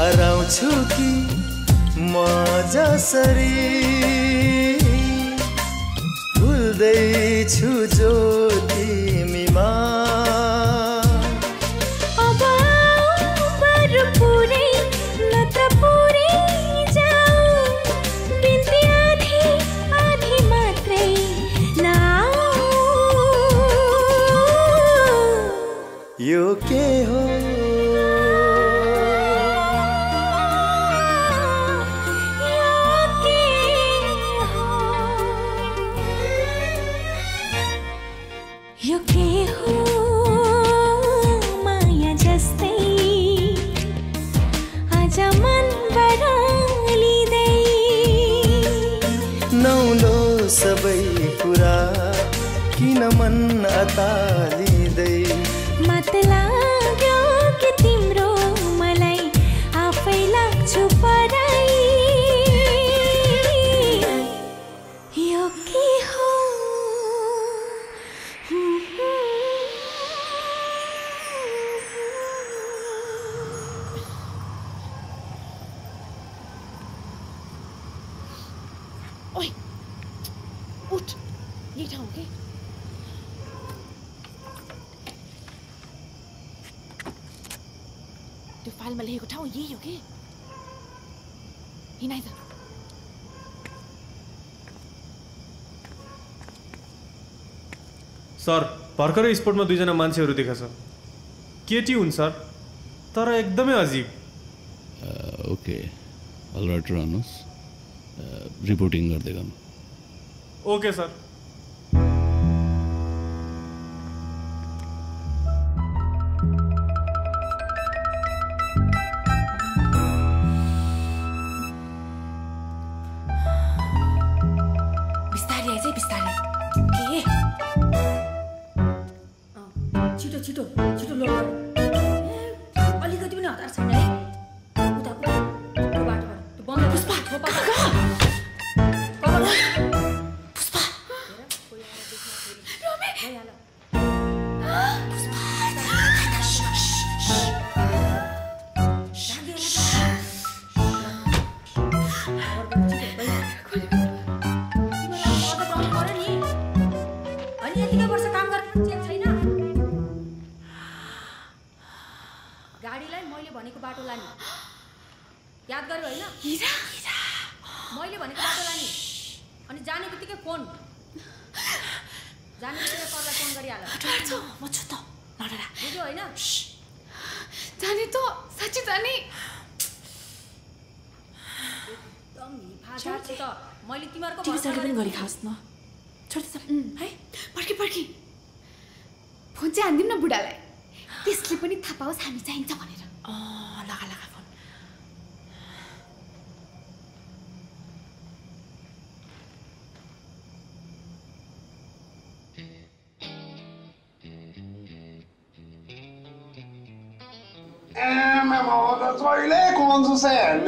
हराउँछु कि म जसरी? भुल्दैछु
ज्योति। भर्खरै स्पोर्टमा दुईजना मान्छेहरू देखा छ। केटी हुन् सर। तर एकदमै अजिब।
ओके। अलराइट रहनुहोस्। रिपोर्टिङ गर्दै गर्नु।
Okay
sir.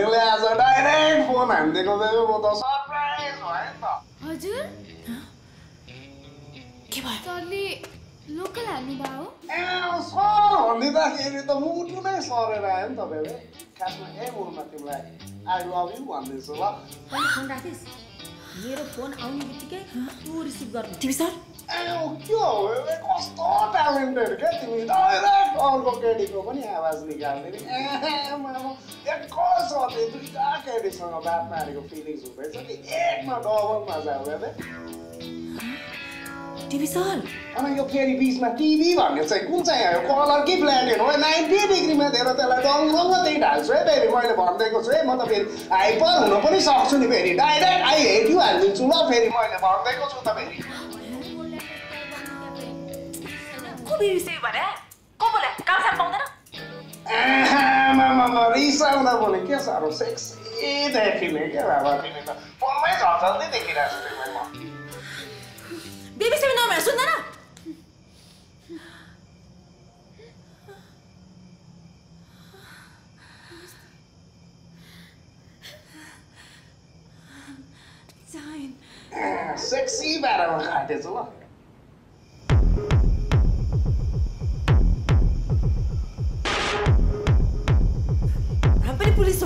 हान्नेले आज डाइरेक्ट फोन हानिदिएको बेबी म त सरप्राइज भयो नि त।
हजुर?
के भयो?
सरले लोकल हाल्नु भयो
ए सर भनिदिँदाखेरि त मुटु नै सरेर आयो नि त बेबी खासमा ए मुलमा तिमीलाई? आई लभ यु भन्दैछु ल।
मेरो फोन आउने बित्तिकै तँ रिसिभ गर्नु।
टिभी सर
के हो कस्तो ट्यालेन्टेड क्या तिमी डाइरेक्ट अर्को केटीको पनि आवाज मामा एकैचोटि दुईवटा केटीसँग बात मारेको फिलिङ्स हुँदैछ कि एकमा डबल मजा हो
टिभी सर
अनि यो फेरि बिचमा टिभी भन्ने चाहिँ कुन चाहिँ हो कलर कि ब्ल्याक एन्ड हो नाइन्टी डिग्रीमा दिएर त्यसलाई डङ्गङ्ग त्यही ढाल्छु है फेरि मैले भनिदिएको छु है म त फेरि हाइपर हुन पनि सक्छु नि फेरि डाइरेक्ट आई हेट यु हालिदिन्छु ल फेरि मैले भनिदिएको छु त फेरि
को बिर्से भने को बोले काम साम पाउँदैन
आमामामा रिसाउँदा पनि के साह्रो सेक्सी देखिने क्या बाबा तिमी त फोनमै झल्झल्दै देखिरहेको छु तिमीलाई म
बेबी सेबी नभएर सुन्दैन
सेक्सी बाह्रमा काटेछु ल
हामी पनि पुलिस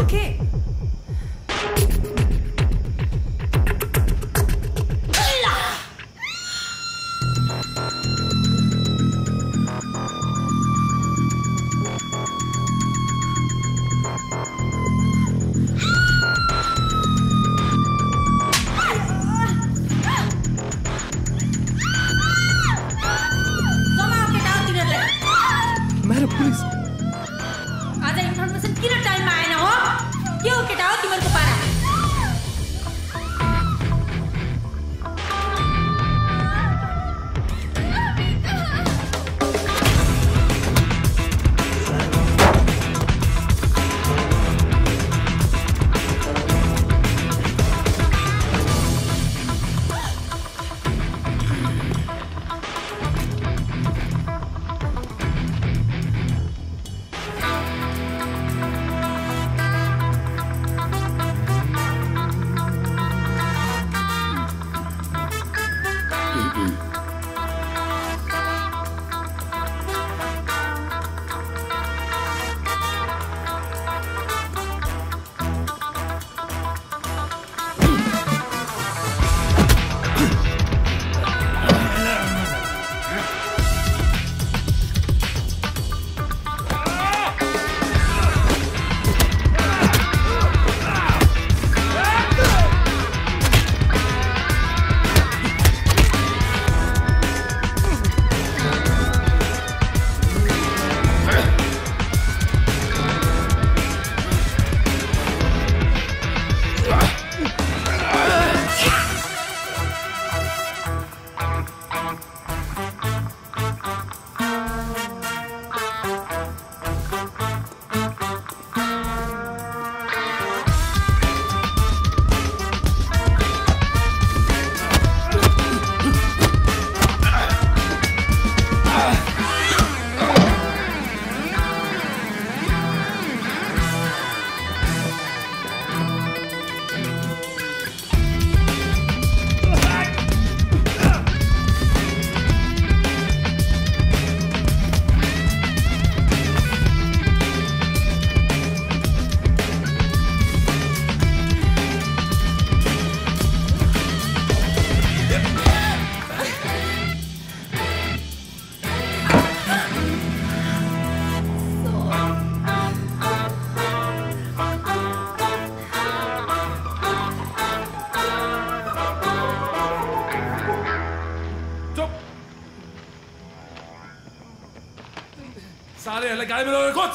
हो के
नानीहरूलाई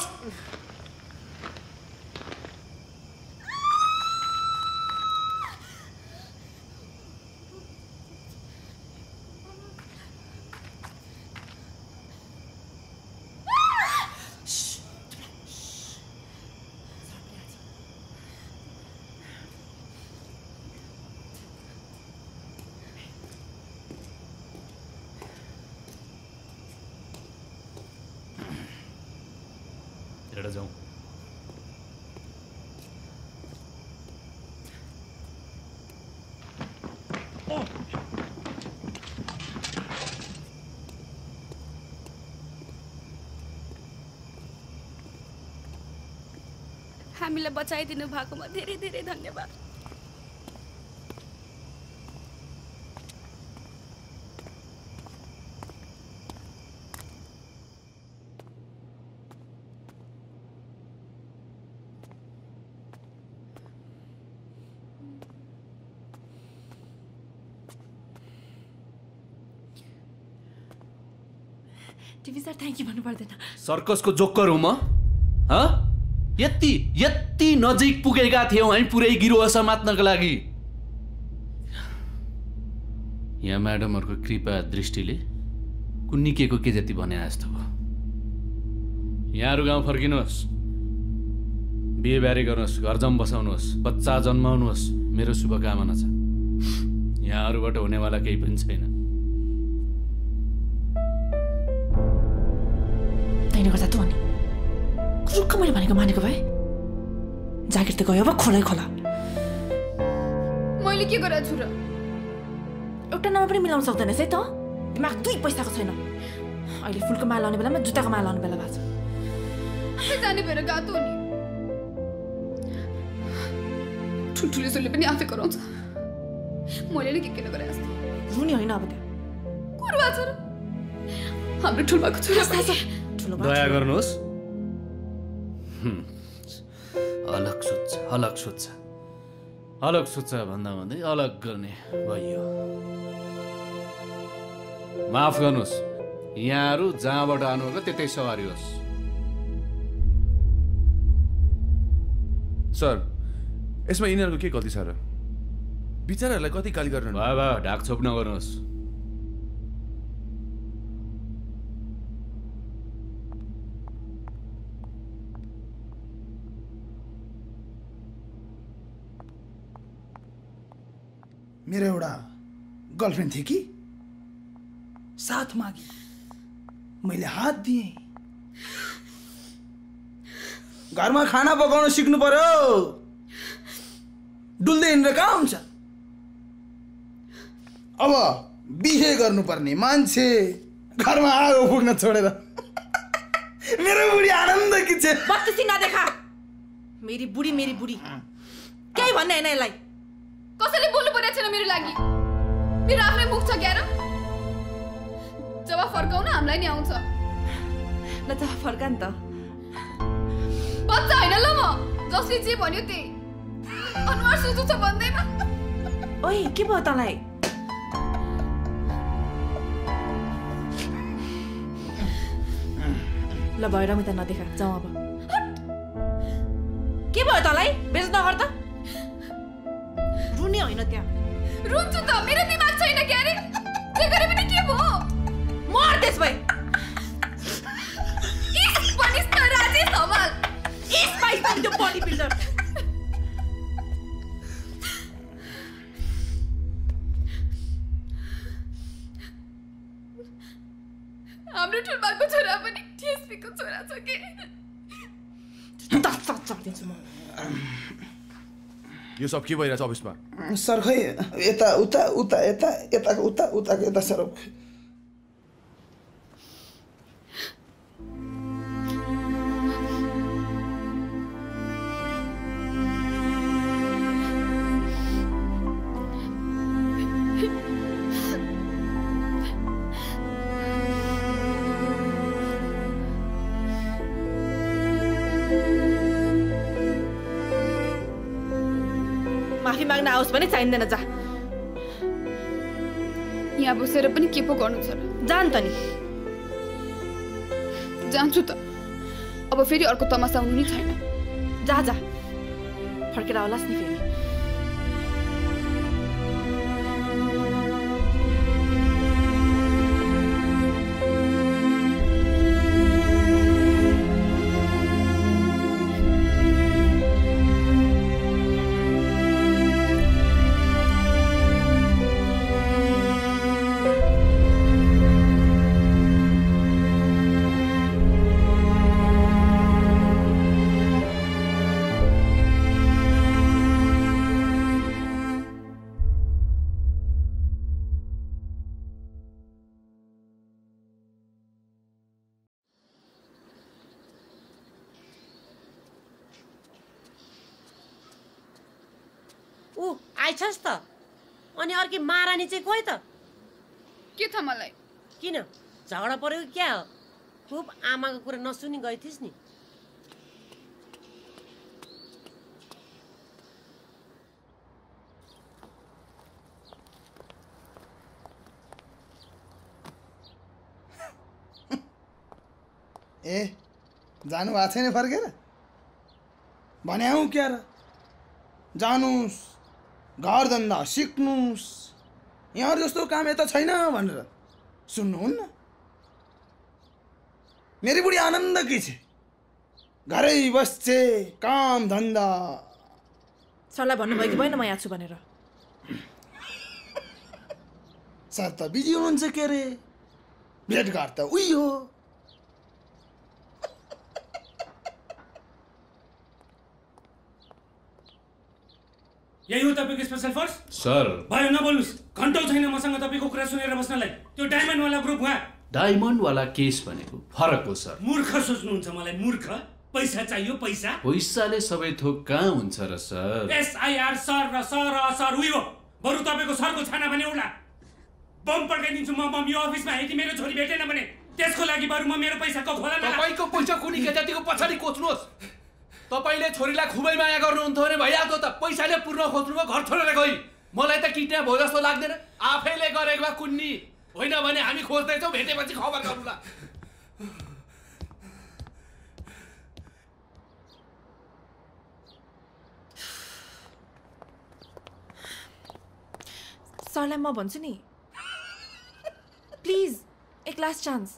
हामीलाई बचाइदिनु भएकोमा धेरै धेरै धन्यवाद
टिभी पर्दैन
सर्कसको जोक्कर हो म? यति यति नजिक पुगेका थियौँ हामी पुरै गिरोह समात्नको लागि। यहाँ म्याडमहरूको कृपा दृष्टिले कुन्निकेको के जति भने जस्तो हो यहाँहरू गाउँ फर्किनुहोस्। बिहे ब्यारे गर्नुहोस् घर जम बसाउनुहोस् बच्चा जन्माउनुहोस् मेरो शुभकामना छ। यहाँहरूबाट हुनेवाला केही पनि छैन।
भनेको मानेको भए? जागिर त गयो अब खोलै खोला।
मैले के गरेको छु र?
एउटा नाममा पनि मिलाउन सक्दैनस् है? त दिमाग दुई पैसाको छैन। अहिले फुलको माला लाउने बेलामा जुत्ताको माला लाउने बेला भएको छ।
जाने भएर गातो नि ठुल्ठुलेसोले पनि आफै कराउँछ। मैले नै के के नगरे जस्तो
रुनी होइन अब त्यो।
कुरो भएको छ हाम्रो ठुल्बाको छोरा पनि।
ठुलो
दया गर्नुहोस्। अलग सोध्छ अलग सोध्छ अलग सोध्छ भन्दा भन्दै अलग गर्ने भइयो। माफ गर्नुहोस् यहाँहरू जहाँबाट आउनुभएको त्यतै सवारी होस्।
सर यसमा यिनीहरूको के गल्ती छ र? बिचराहरूलाई कति गाली
भा ढाकछोप नगर्नुहोस्
मेरो एउटा गर्लफ्रेन्ड थियो कि? साथ मागे। मैले हात दिएँ। घरमा खाना पकाउन सिक्नु पर्यो। डुल्दै हिँडेर कहाँ हुन्छ? अब बिहे गर्नुपर्ने मान्छे घरमा आगो फुक्न छोडेर। मेरो बुढी आनन्द कि छ?
नदेखा मेरी बुढी मेरी बुढी। केही भन्ने होइन यसलाई।
कसैले बोल्नु परेको छैन मेरो लागि? मेरो आफ्नै मुख छ क्यार जब फर्काउन हामीलाई नि आउँछ।
ल त फर्का नि त।
बच्चा होइन ल म। जसले जे भन्यो त्यही। अनुहार सुझु छ भन्दैन।
ओइ के भयो तँलाई? ल भयो रमिता नदेखा जाउँ अब। के भयो तँलाई? बेच नगर त। रुने होइन त्यहाँ।
रुन्छु त मेरो दिमाग छैन क्यारे जे गरे पनि के भयो?
मर त्यस भए
इस भनिस् न राजेश हमाल
इस पाइस पनि त्यो बडी बिल्डर।
हाम्रो ठुल्बाको छोरा पनि टिएसपीको छोरा छ के?
यो सब के भइरहेछ अफिसमा?
सर खै यता उता उता यता यताको उता उताको यता सर
माफी माग्न आओस् भने चाहिँदैन जा।
यहाँ बसेर पनि के पो गर्नु छ र?
जान त नि।
जान्छु त। अब फेरि अर्को तमासा हुनु नि छैन।
जा जा। फर्केर आउलास् नि फेरि।
अर्की महारानी चाहिँ गयो त?
के थाहा मलाई?
किन? झगडा पऱ्यो कि क्या हो? खुब आमाको कुरा नसुनी गइथिस् नि।
ए जानु भएको छैन फर्केर? भने हौ क्या र जानुहोस् घर धन्दा सिक्नुहोस् यहाँहरू जस्तो काम यता छैन भनेर। सुन्नुहुन्न? मेरी बुढी आनन्द की छे? घरै बस्छे काम धन्दा।
सरलाई भन्नुभयो कि भएन म यहाँ छु भनेर?
सर त बिजी हुनुहुन्छ के अरे? भेटघाट त उही हो।
यही हो तपाईँको स्पेसल फोर्स
सर
भयो नबोल्नुहोस्। घन्टौ छैन मसँग तपाईँको कुरा सुनेर बस्नलाई। त्यो डायमन्डवाला ग्रुप उहाँ।
डायमन्डवाला केस भनेको फरक हो सर
मूर्ख सोच्नुहुन्छ मलाई मूर्ख। पैसा चाहियो पैसा।
पैसाले सबै थोक कहाँ हुन्छ र सर
एसआइआर सर र सर सर उयो। बरु तपाईँको सरको छाना भने उडा। बम पड्काइदिन्छु म बम यो अफिसमा यदि मेरो छोरी भेटेन भने। त्यसको लागि बरु म मेरो पैसाको खोला
तपाईँको पैसा कुनी केटातीको पछाडि कोच्नुहोस्। तपाईँले छोरीलाई खुबै माया गर्नुहुन्थ्यो भने भइहाल्थ्यो त। पैसाले पूर्ण खोज्नुभयो घर छोडेर गई। मलाई त किडन्याप भयो जस्तो लाग्दैन। आफैले गरेको भए कुन्नी। होइन भने हामी खोज्दैछौँ भेटेपछि खबर गरौँला।
सरलाई म भन्छु नि। प्लिज एक लास्ट चान्स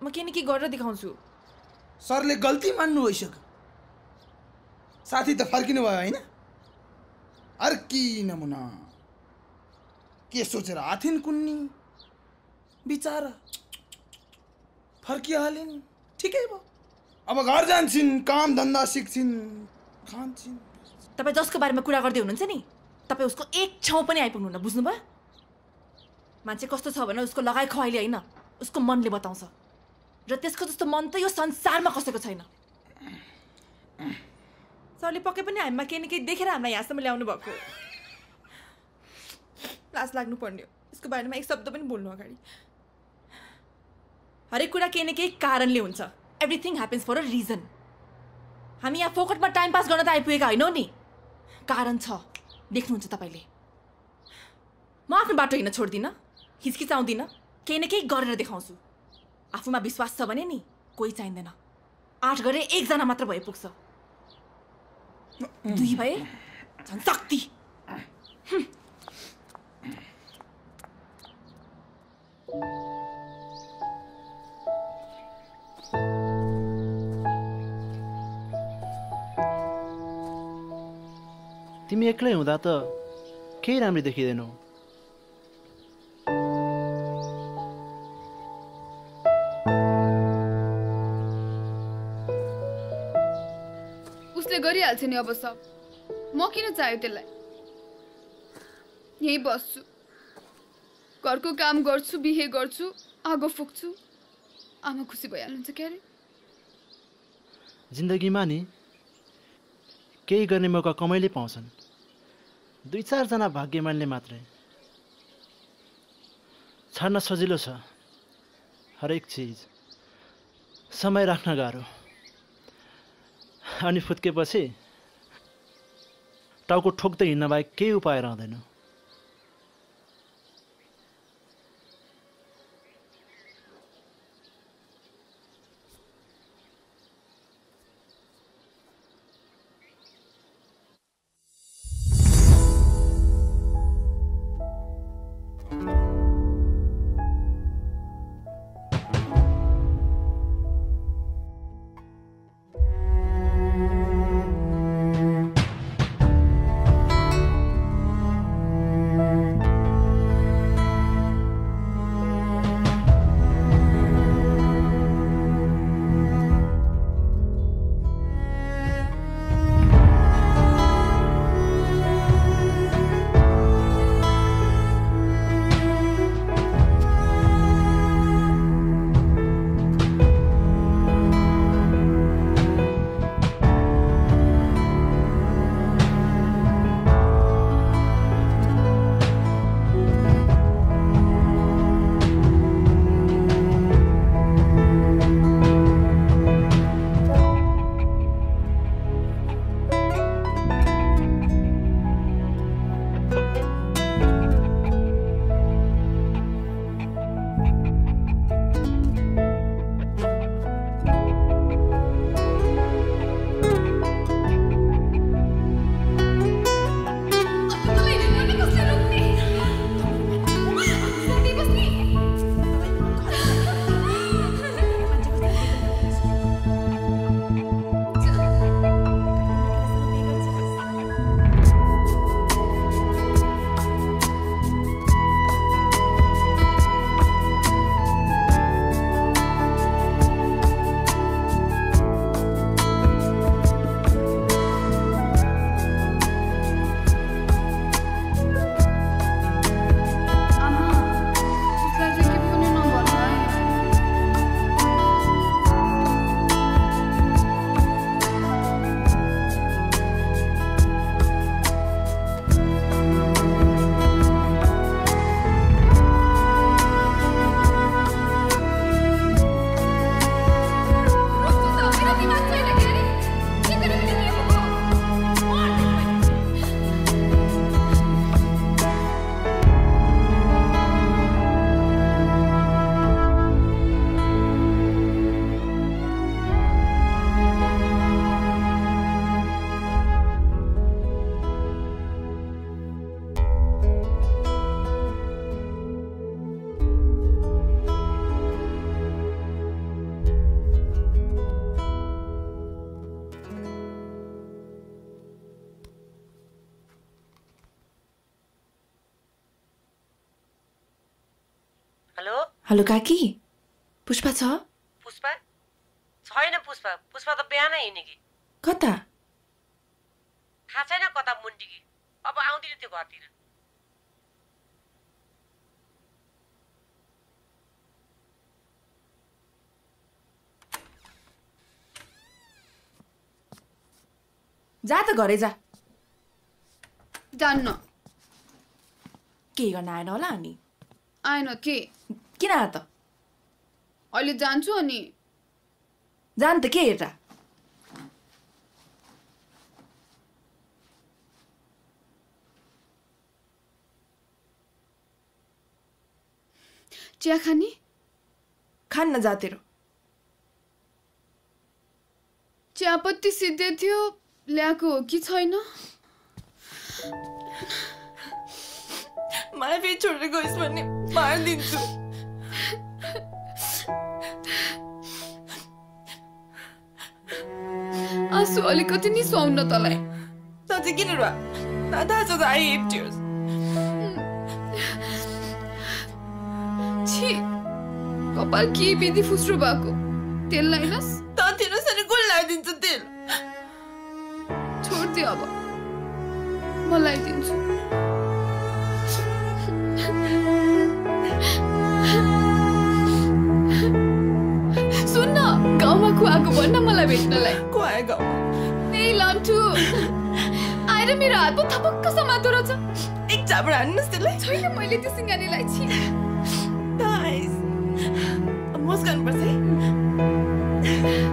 म के न के गरेर देखाउँछु।
सरले गल्ती मान्नु भइसक्यो। साथी त फर्किनु भयो होइन? अर्की नमुना के सोचेर आथिन् कुन्नी? बिचारा। फर्किहालिन्। ठिकै भयो। अब घर जान्छन् काम धन्दा सिक्छिन् खान्छन्।
तपाईँ जसको बारेमा कुरा गर्दै हुनुहुन्छ नि तपाईँ उसको एक ठाउँ पनि आइपुग्नुहुन्न बुझ्नुभयो? मान्छे कस्तो छ भने उसको लगाइ खुवाइले होइन उसको मनले बताउँछ। र त्यसको जस्तो मन त यो संसारमा कसैको छैन। सरले पक्कै पनि हामीमा केही न केही देखेर हामीलाई यहाँसम्म ल्याउनु भएको लाज लाग्नु पर्ने हो। यसको बारेमा एक शब्द पनि बोल्नु अगाडि। हरेक कुरा केही न केही कारणले हुन्छ। Everything happens for a reason हामी यहाँ फोकटमा टाइम पास गर्न त आइपुगेका होइनौँ नि। कारण छ। देख्नुहुन्छ तपाईँले। म आफ्नो बाटो हिँड्न छोड्दिनँ। हिचकिचाउँदिनँ। केही न केही गरेर देखाउँछु। आफूमा विश्वास छ भने नि कोही चाहिँदैन। आठ गरे एकजना मात्र भए पुग्छ। दुई भए झन् शक्ति।
तिमी एक्लै हुँदा त केही राम्ररी देखिँदैनौ
उसले गरिहाल्छ नि अब सब। म किन चाहियो त्यसलाई? यहीँ बस्छु। घरको काम गर्छु बिहे गर्छु आगो फुक्छु। आमा खुसी भइहाल्नुहुन्छ क्यारे?
जिन्दगीमा नि केही गर्ने मौका कमैले पाउँछन्। दुई चारजना भाग्यमानले मात्रै। छाड्न सजिलो छ हरेक चिज। समय राख्न गाह्रो। अनि फुत्केपछि टाउको ठोक्दै हिँड्न बाहेक केही उपाय रहँदैन।
हेलो काकी पुष्पा छ?
पुष्पा? छैन पुष्पा। पुष्पा त बिहानै हिँड्ने कि।
कता?
थाहा छैन कता मुन्डी कि। अब आउँदिन त्यो घरतिर।
जा त घरै जा।
जान्न।
के गर्न आएन होला अनि?
आएन के?
किन त?
अहिले जान्छु अनि।
जान त के हेर
चिया खाने?
खान्न जा तेरो।
चियापत्ती सिद्धे थियो ल्याएको हो कि छैन?
मलाई फेरि छोडेर गइस् भने मारिदिन्छु
आँसु अलिकति नि सुहाउन तँलाई
साँच्चै किन रुवा छ त आई हेट टियर्स
छि कपाल के बिदी फुस्रो भएको तेल लाइनस्
त थिएन सरी गोल लगाइदिन्छ तेल
छोडिदियो अब म लगाइदिन्छु सुन्न गाउँमा खुवाएको भन्न मलाई भेट्नलाई
खुवाए गाउँ
लन्ठु आएर मेरो हात पो थपक्क समातो रहेछ
एक चापड हान्नुहोस् त्यसलाई
छैन मैले त्यो सिङ्गानीलाई छि
नाइस मस गर्नुपर्छ है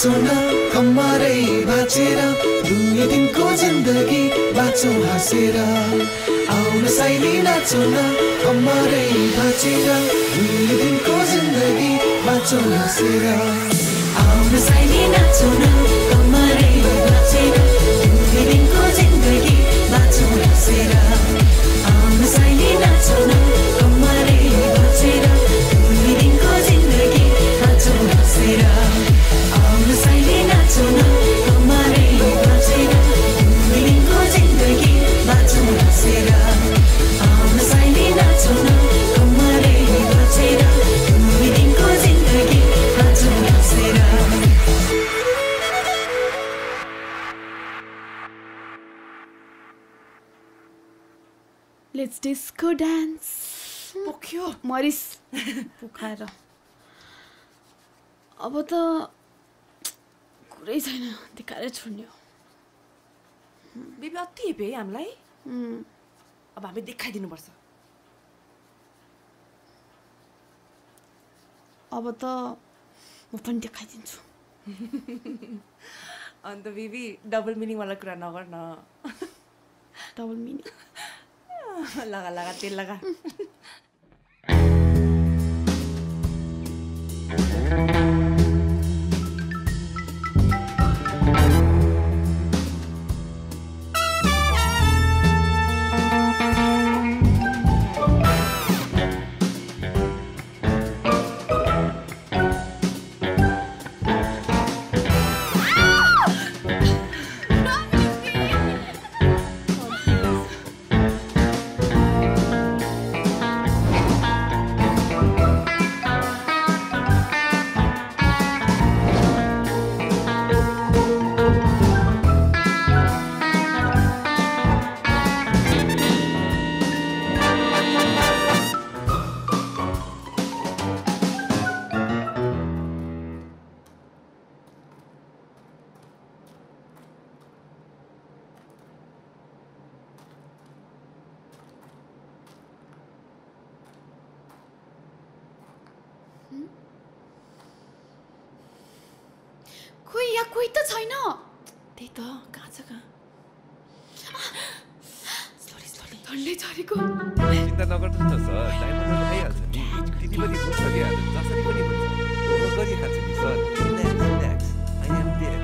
नाचौँ न कम्मरै भाँचेर दुई दिनको जिन्दगी बाँचौँ हाँसेर। आउन साइली नाचौँ न कम्मरै भाँचेर दुई दिनको जिन्दगी बाँचौँ हाँसेर।
आउन साइली नाचौँ न
मरिस पुखाएर अब त कुरै छैन देखाएर छोड्ने हो
बेबी अति हेप्यो है हामीलाई अब हामी देखाइदिनुपर्छ
अब त म पनि देखाइदिन्छु
अन्त बेबी डबल मिनिङवाला कुरा नगर न
डबल मिनिङ
लगा लगा तेल लगा
खोइ यहाँ कोही त छैन
त्यही त कहाँ छ कहाँ
झन्डै झरेको
चिन्ता नगर्नुहोस् न सर खाइहाल्छ नि पनि बुझ्छ कि आज जसरी पनि बुझ्छ म गरिहाल्छु नि sir relax relax I am there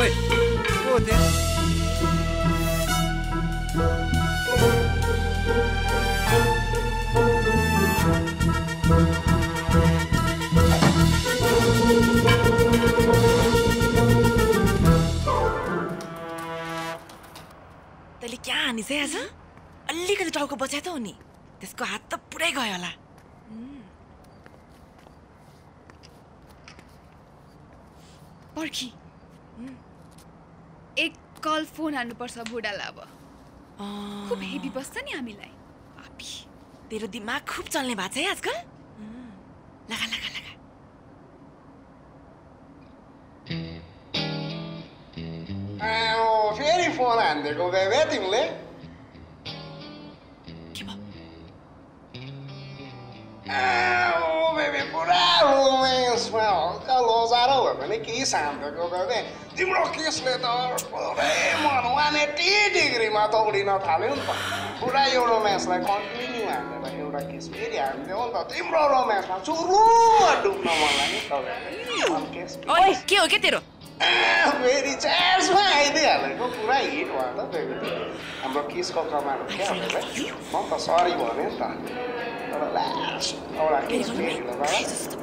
ओइ को हो त्यहाँ
तैँले क्या हानिस् है आज अलिकति टाउको बचाए त हो नि। त्यसको हात त पुरै गयो होला।
पर्खी। एक कल फोन हान्नुपर्छ बुढालाई अब। खुब हेभी बस्छ नि हामीलाई।
तेरो दिमाग खुब चल्ने भएको छ है आजकल। लगा लगा लगा।
फेरि फोन हानिदिएको तिमीले? बेबे पुरा रोमान्समा लोजारो भयो भने केही साम्देको बेबे तिम्रो केसले त पुरै मनवाने टी डिग्रीमा दौडिन थाल्यो नि त पुरा यो रोमान्सलाई कन्टिन्यू हानेर एउटा केस फेरि हानिदियो नि त तिम्रो रोमान्समा चुरुमा डुब्न मन लाग्यो
के हो के तेरो
फेरि च्यासमा आइदिइहालेको पुरा हिट भयो त बेबी हाम्रो किसको कमान हो क्या म त सरी भने नि त तर लास्ट एउटा किस फेरि लगाएर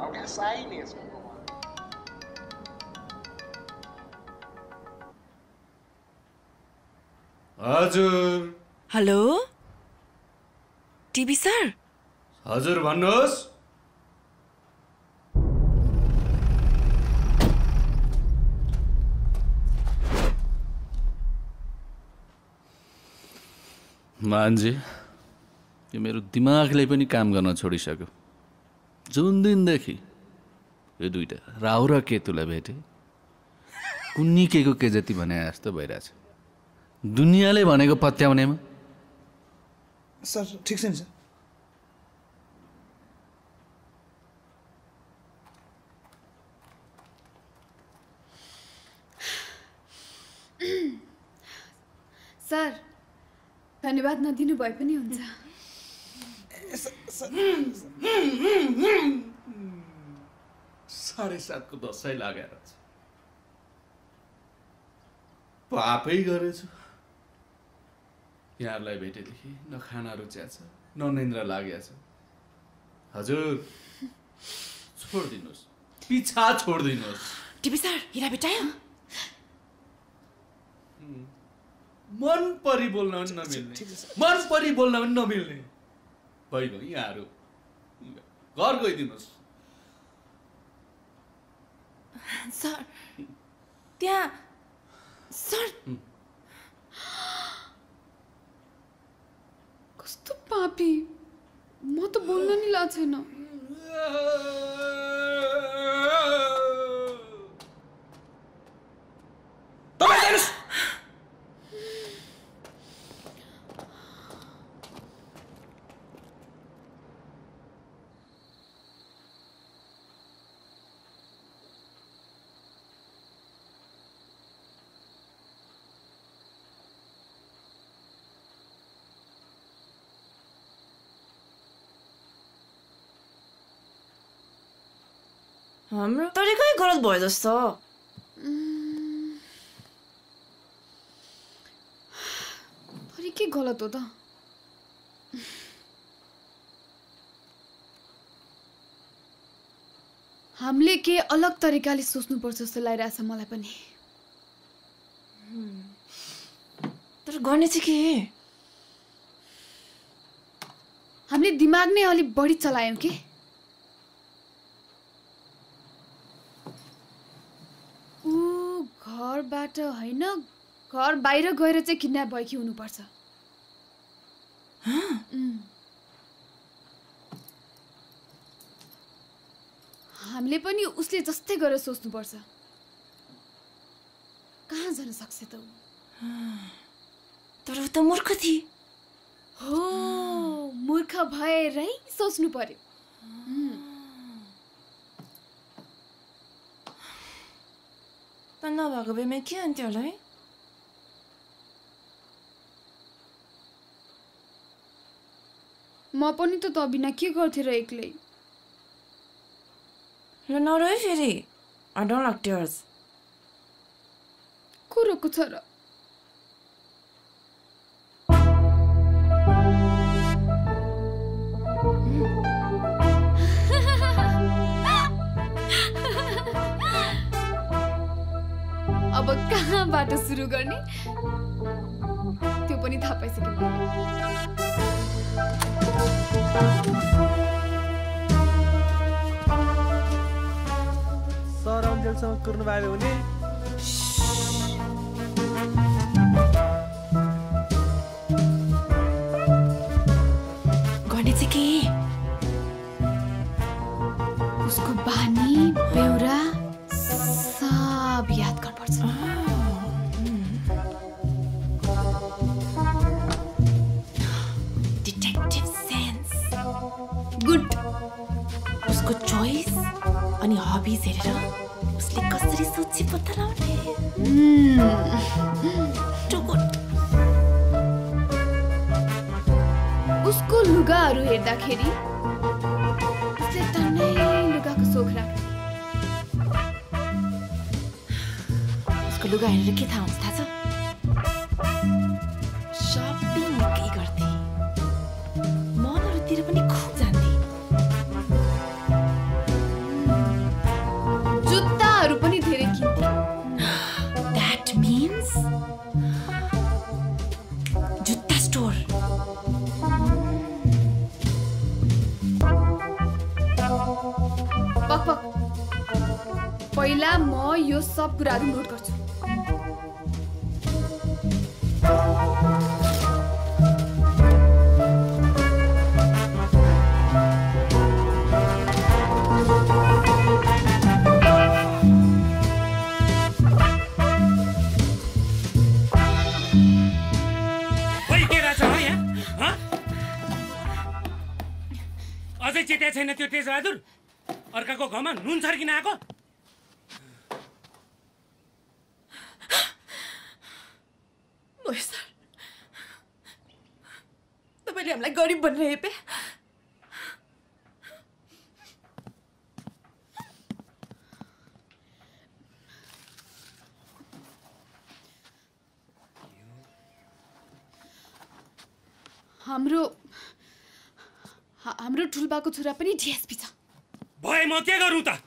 हल्का साइनेस
हजुर
हेलो टिभी सर
हजुर भन्नुहोस् मान्जी यो मेरो दिमागले पनि काम गर्न छोडिसक्यो। जुन दिनदेखि यो दुइटा राहु र केतुलाई भेटेँ कुन्नी केको के जति भने जस्तो भइरहेछ। दुनियाँले भनेको पत्याउनेमा।
सर ठिक छ नि सर।
सर धन्यवाद नदिनु भए पनि हुन्छ।
साढे सातको दसैँ लागेर छ। पापै गरेछु। यहाँहरूलाई भेटेदेखि न खाना रुच्या छ न निन्द्रा लागेको छ। हजुर छोडिदिनुहोस्। पिछा छोडिदिनुहोस्।
टिपी सर हिरा भेटायो
मन परी बोल्न पनि नमिल्ने। मन परी बोल्न पनि नमिल्ने। भइगयो यहाँहरू? घर गइदिनुहोस्।
सर त्यहाँ सर।
कस्तो पापी। म त बोल्न नि लाग छैन।
हाम्रो तरिकै गलत भयो जस्तो
के गलत हो त हामीले के अलग तरिकाले सोच्नुपर्छ जस्तो लागिरहेछ मलाई पनि
तर गर्ने चाहिँ के
हामीले दिमाग नै अलिक बढी चलायौँ कि ऊ घरबाट होइन घर बाहिर गएर चाहिँ किडन्याप भएकी हुनुपर्छ। हामीले पनि उसले जस्तै गरेर सोच्नुपर्छ। कहाँ जान सक्छ त ऊ?
तर ऊ त मूर्ख थिए।
हो मूर्ख भएरै सोच्नु पर्यो।
के हुन्थ्यो होला है
म पनि त त बिना के गर्थेँ र एक्लै
ल नरो फेरि आई डोन्ट लाइक टियर्स
कुरोको छ र कहाँबाट सुरु गर्ने त्यो पनि थाहा पाइसक्यो।
सर अन्जेलसम्म कुर्नु भयो
घरमा नुन छर्किन आएको?
मैले हामीलाई गरिब भनेर हेपेँ
हाम्रो हाम्रो ठुल्बाको छोरा पनि डिएसपी छ।
भए म के गरौँ त?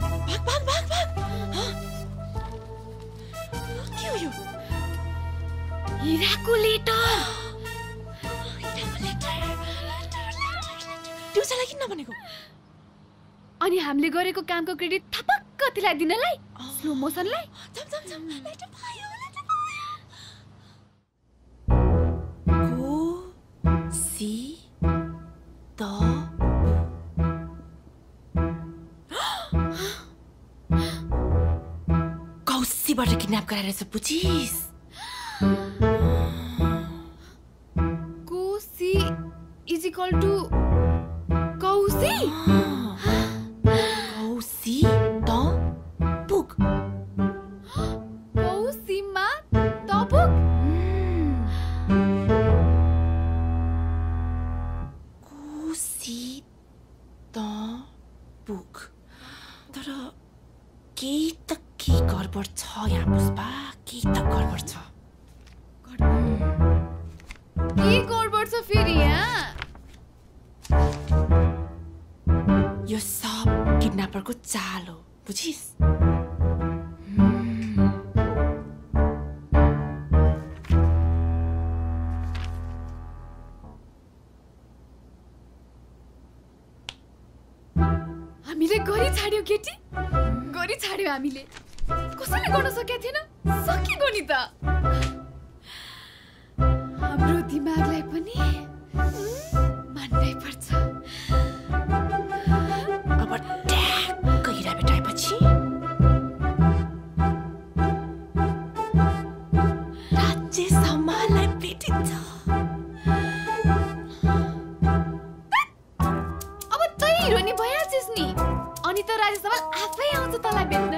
भाग भाग भाग भाग। हँ? के हो यो?
हिराको लेटर।
ट्युसनलाई किन नभनेको
अनि हामीले गरेको कामको क्रेडिट थपक्क त्यसलाई दिनलाई? स्लो मोसनलाई?
सी त कौसीबाट किडन्याप गराएर बुझिस।
को सी इज इक्वल टु कौसी
कौसी?
हामीले कसैले गर्न सकेको थिएन सकिगयो नि त हाम्रो दिमागलाई पनि मान्नै पर्छ
अब ट्याक्क हिरा भेटाएपछि राज्य सम्मानलाई भेटिन्छ
अब तै हिरोनी भइहाल्छिस् नि अनि त राजेशमा आफै आउँछ तँलाई भेट्न।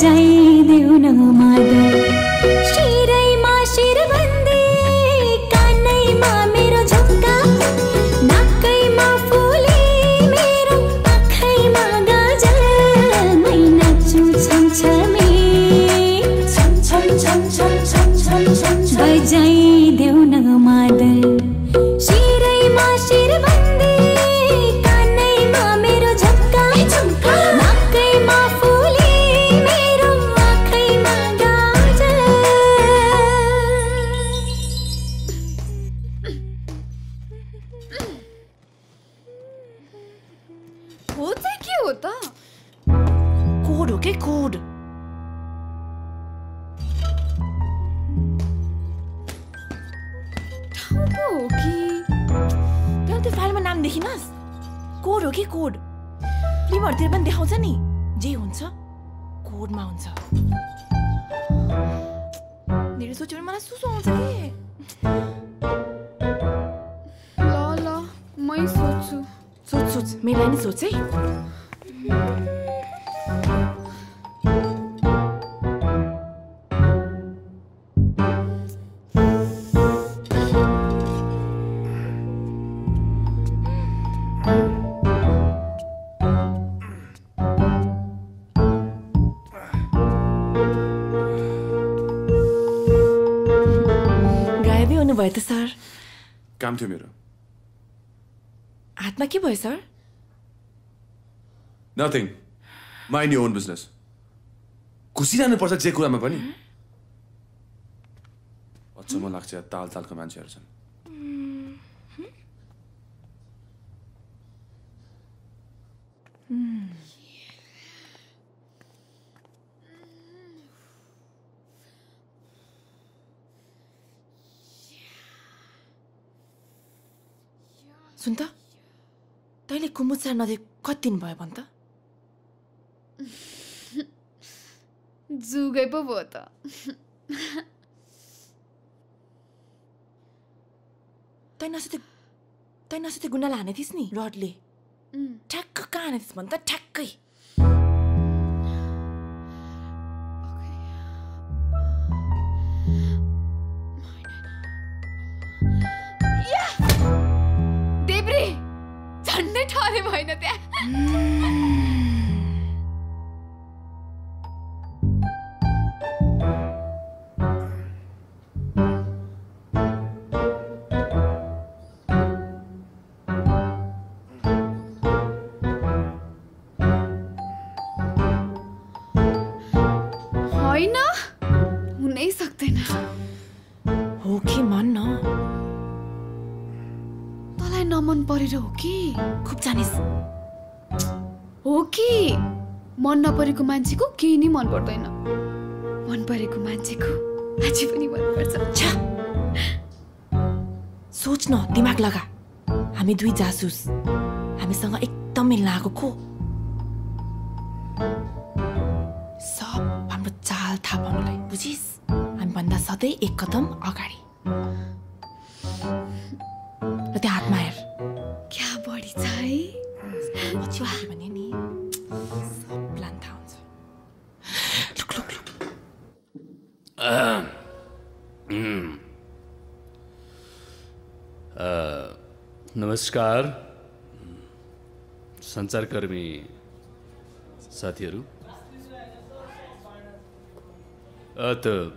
जाइदेऊ न
मलाई
काम थियो मेरो।
हातमा के भयो sir?
Nothing mind you own business खुसी पर्छ जे कुरामा पनि। अचम्म लाग्छ ताल तालको मान्छेहरू छन्।
सुन त? तैँले कुमुत्सा नदी कति दिन भयो भन् त?
जुगै पो भयो त।
तैँ नसित तैँ नसित गुन्डालाई हाने थिइस् नि रडले। ठ्याक्क कहाँ हाने थिइस् भन् त? ठ्याक्कै।
ठहरे भएन परेर हो कि
खुब जानिस्।
हो कि मन नपरेको मान्छेको केही नै मन पर्दैन। मन परेको मान्छेको अझै पनि मनपर्छ
सोच न दिमाग लगा। हामी दुई जासुस। हामीसँग एकदम मिल्न आएको को? सब हाम्रो चाल थाहा पाउनुलाई। बुझिस्? हामीभन्दा सधैँ एक कदम अगाडि। र त्यो हातमा हेर।
क्या बढी छ है?
भने नि सब प्लान थाहा हुन्छ। Look look look.
हम्म। अ, नमस्कार। सञ्चारकर्मी साथीहरू। अ, त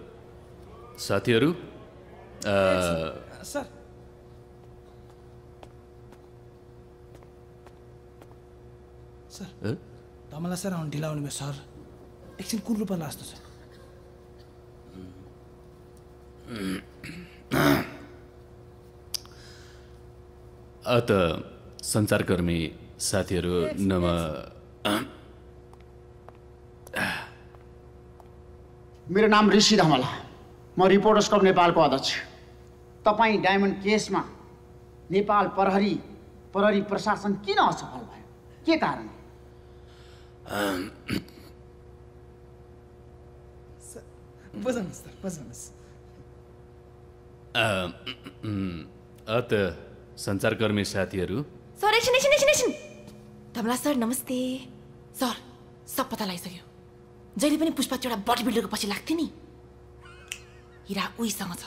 साथीहरू। अ,
सर। सर।
अ?
धमला सर आउनु ढिला आउनु भयो सर। एकछिन कुर्नु पर्ला जस्तो छ।
अ, त सञ्चारकर्मी साथीहरू नम।
मेरो नाम ऋषि धमला। म रिपोर्टर्स क्लब नेपालको अध्यक्ष। तपाईँ डायमन्ड केसमा नेपाल प्रहरी प्रहरी प्रशासन किन असफल भयो? के कारण?
बजाउनुहोस् सर बजाउनुहोस्
अ, उम्, अ, त सञ्चारकर्मी साथीहरू
सर एकछिन एकछिन एकछिन एकछिन धमला सर नमस्ते सर सब पत्ता लगाइसक्यो जहिले पनि पुष्पा त्यो एउटा बडी बिल्डरको पछि लाग्थ्यो नि हिरा उहीसँग छ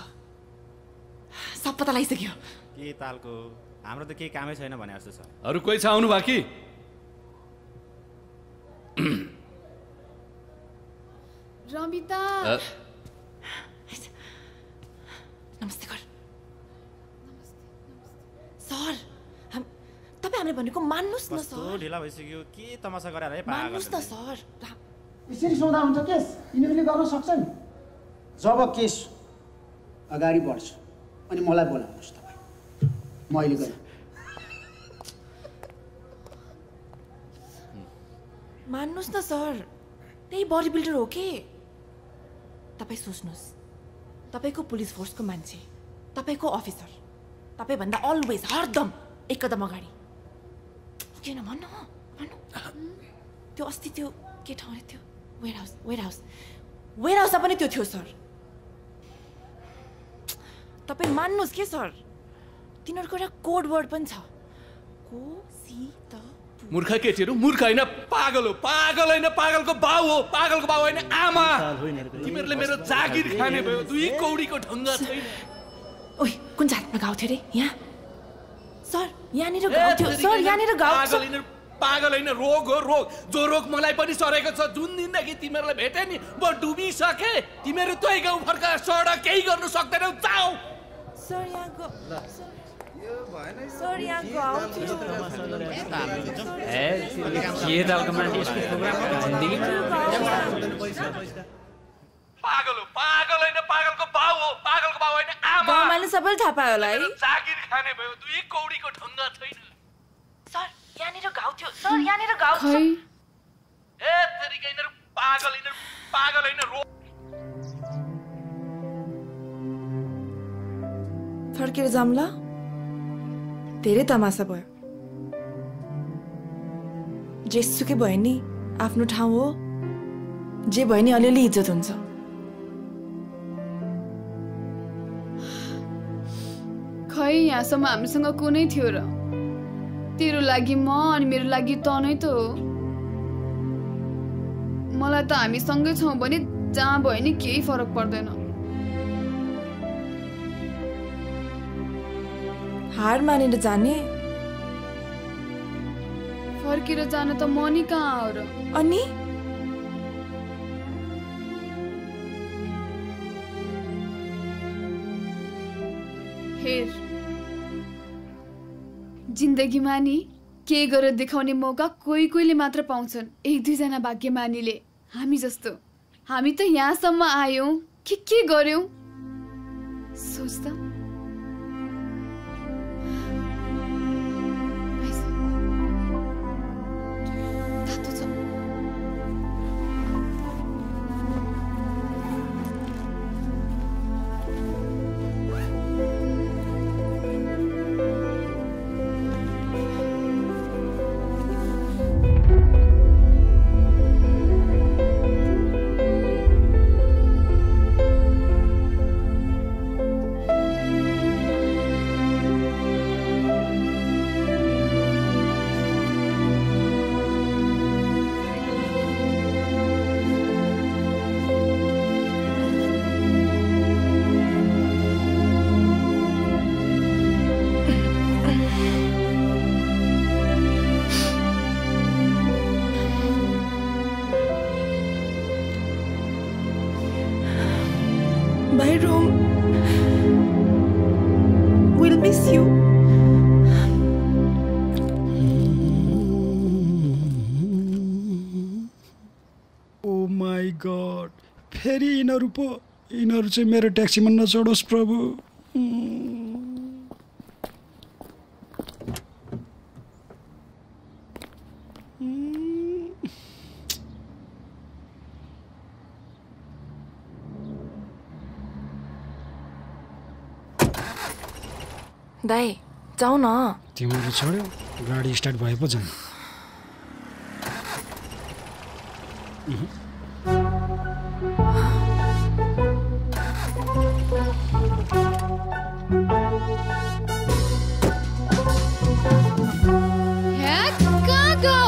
सब पत्ता लगाइसक्यो
के तालको हाम्रो त केही कामै छैन भने जस्तो छ
अरू कोही छ आउनु बाँकी
रमिता
नमस्ते कर सर हाम तपाईँ हामीले भनेको मान्नुहोस् न सर
ढिला भइसक्यो के तमासा गरेर है?
मान्नुहोस् न सर
यसरी सोधा हुन्छ केस? यिनीहरूले गर्न सक्छन् जब केस अगाडि बढ्छ अनि मलाई बोलाउनुहोस् तपाईँ म अहिले गएँ
मान्नुहोस् न सर। त्यही बडी बिल्डर हो के? तपाईँ सोच्नुहोस्। तपाईँको पुलिस फोर्सको मान्छे तपाईँको अफिसर तपाईँभन्दा अलवेज हरदम एक कदम अगाडि। किन भन्नु भन्नु। त्यो अस्ति त्यो के ठाउँ त्यो? वेयर हाउस वेयर हाउस वेयर हाउसमा पनि त्यो थियो सर। तपाईँ मान्नुहोस् के सर? तिनीहरूको एउटा कोड वर्ड पनि छ। को सी त
मूर्ख केटीहरू मूर्ख होइन पागल हो पागल होइन पागलको बाउ हो पागलको बाउ होइन आमा। तिमीहरूले मेरो जागिर खाने भयो दुई कौडीको ढङ्ग छैन।
ओइ कुन जातमा गाउँ थियो अरे यहाँ? सर यहाँनिर थियो सर यहाँनिर
पागल होइन रोग हो रोग। जो रोग मलाई पनि सरेको छ जुन दिनदेखि तिमीहरूलाई भेटेँ नि म डुबिसके तिमीहरू त्यही गाउँ फर्का सडक केही गर्नु सक्दैनौ जाऊ।
सर यहाँ
पागल हो पागल होइन पागलको बाउ हो पागलको बाउ होइन आमा
सबैले थाहा पायो होला है
जागिर खाने भयो दुई कौडीको ढङ्ग छैन
सर यहाँनिर गाउँ थियो सर यहाँनिर गाउँ
खै
ए तेरिका यिनीहरू पागल यिनीहरू पागल होइन रोग
फर्केर जाऊँ ल धेरै तमासा भयो। जेसुकै भयो नि आफ्नो ठाउँ हो। जे भयो नि अलिअलि इज्जत हुन्छ।
खै यहाँसम्म हामीसँग कुनै थियो र? तेरो लागि म अनि मेरो लागि त नै त हो। मलाई त हामी सँगै छौँ भने जहाँ भयो नि केही फरक पर्दैन।
हार मानेर जाने?
फर्केर जान त म नि कहाँ हो र?
अनि?
हेर जिन्दगीमा नि के गरेर देखाउने मौका कोही कोहीले मात्र पाउँछन् एक दुईजना भाग्यमानीले हामी जस्तो। हामी त यहाँसम्म आयौँ। के के गर्यौँ सोच
फेरि यिनीहरू पो यिनीहरू चाहिँ मेरो ट्याक्सीमा नचढोस् प्रभु।
दाई जाऊ न।
तिमीहरू चढ्यो गाडी स्टार्ट भए पो जानु।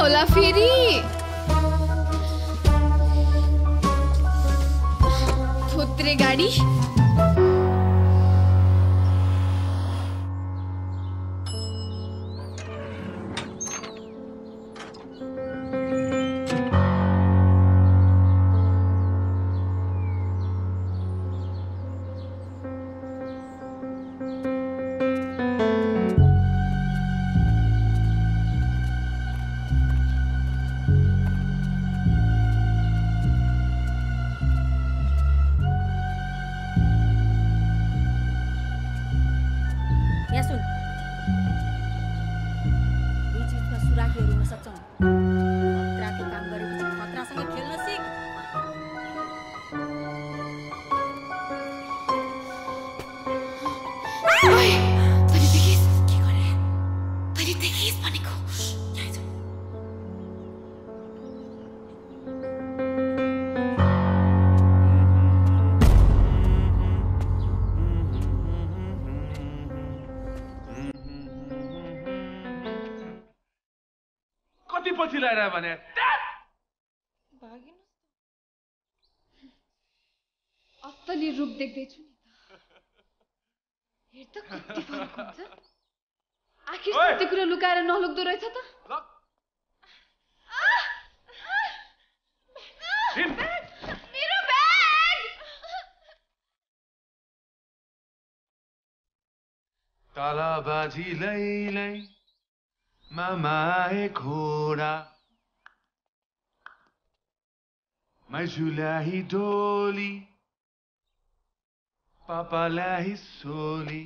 होला फेरि। गाडी।
लगाएर भने
असली रूप देख्दैछु नि त। कति फरक हुन्छ। आखिर कुरो लुकाएर नलुक्दो रहेछ त। मेरो ब्याग
तल बाजी लैलै मामाए घोडा। माइजूलाई डोली पापालाई सोली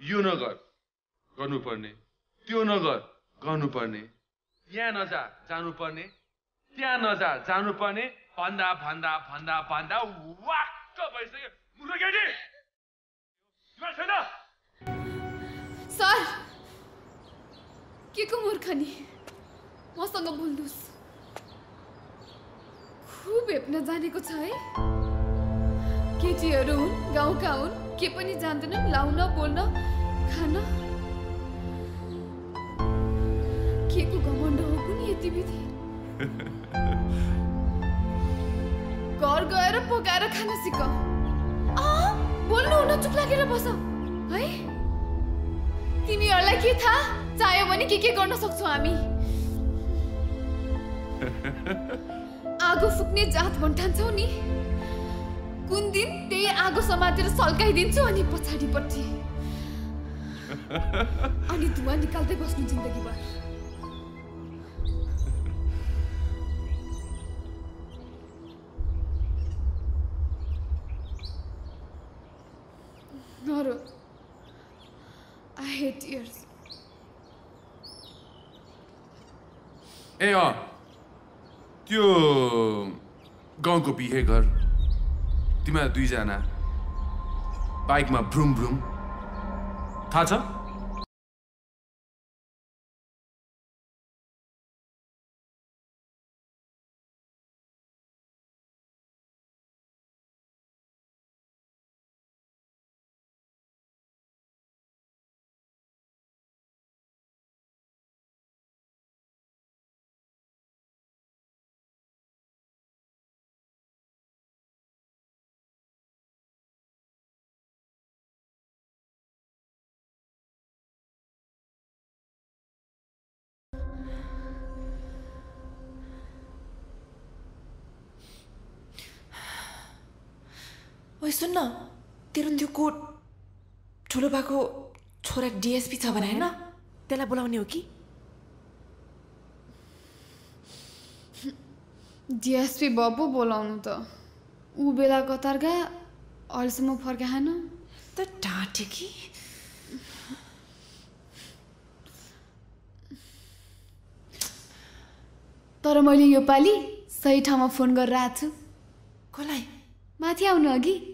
यो नगर गर्नुपर्ने। त्यो नगर गर्नुपर्ने। यहाँ नजा जानुपर्ने। त्यहाँ नजा जानुपर्ने। भन्दा भन्दा भन्दा भन्दा वाक्क भइसक्यो।
सर के को मूर्ख नि? मसँग बोल्नुहोस् खुब हेप्न जानेको छ है। केटीहरू हुन् गाउँका हुन् के पनि जान्दैनन् लाउन बोल्न खान। के को घमण्ड हो कुनि यति विधि घर गएर पकाएर खान सिक। बोल्नु हुन चुप लागेर बस। है? तिमीहरूलाई के थाहा? चाह्यो भने के के गर्न सक्छौँ हामी? आगो फुक्ने जात भन्ठान्छौ नि। कुन दिन त्यही आगो समातेर सल्काइदिन्छु अनि पछाडिपट्टि। अनि धुवा निकाल्दै बस्नु जिन्दगीभर।
ए अँ त्यो गाउँको बिहे घर तिमीहरू दुईजना बाइकमा भ्रुम भ्रुम थाहा छ
सुन्न। तेरो त्यो कोट ठुलो भएको छोरा डिएसपी छ भने होइन? त्यसलाई बोलाउने हो कि?
डिएसपी बबु बोलाउनु त। ऊ बेला कतार गए अहिलेसम्म फर्काएन
त ढाँटे कि?
तर मैले यो पालि सही ठाउँमा फोन गरेर आएको छु।
कसलाई?
माथि आउनु अघि।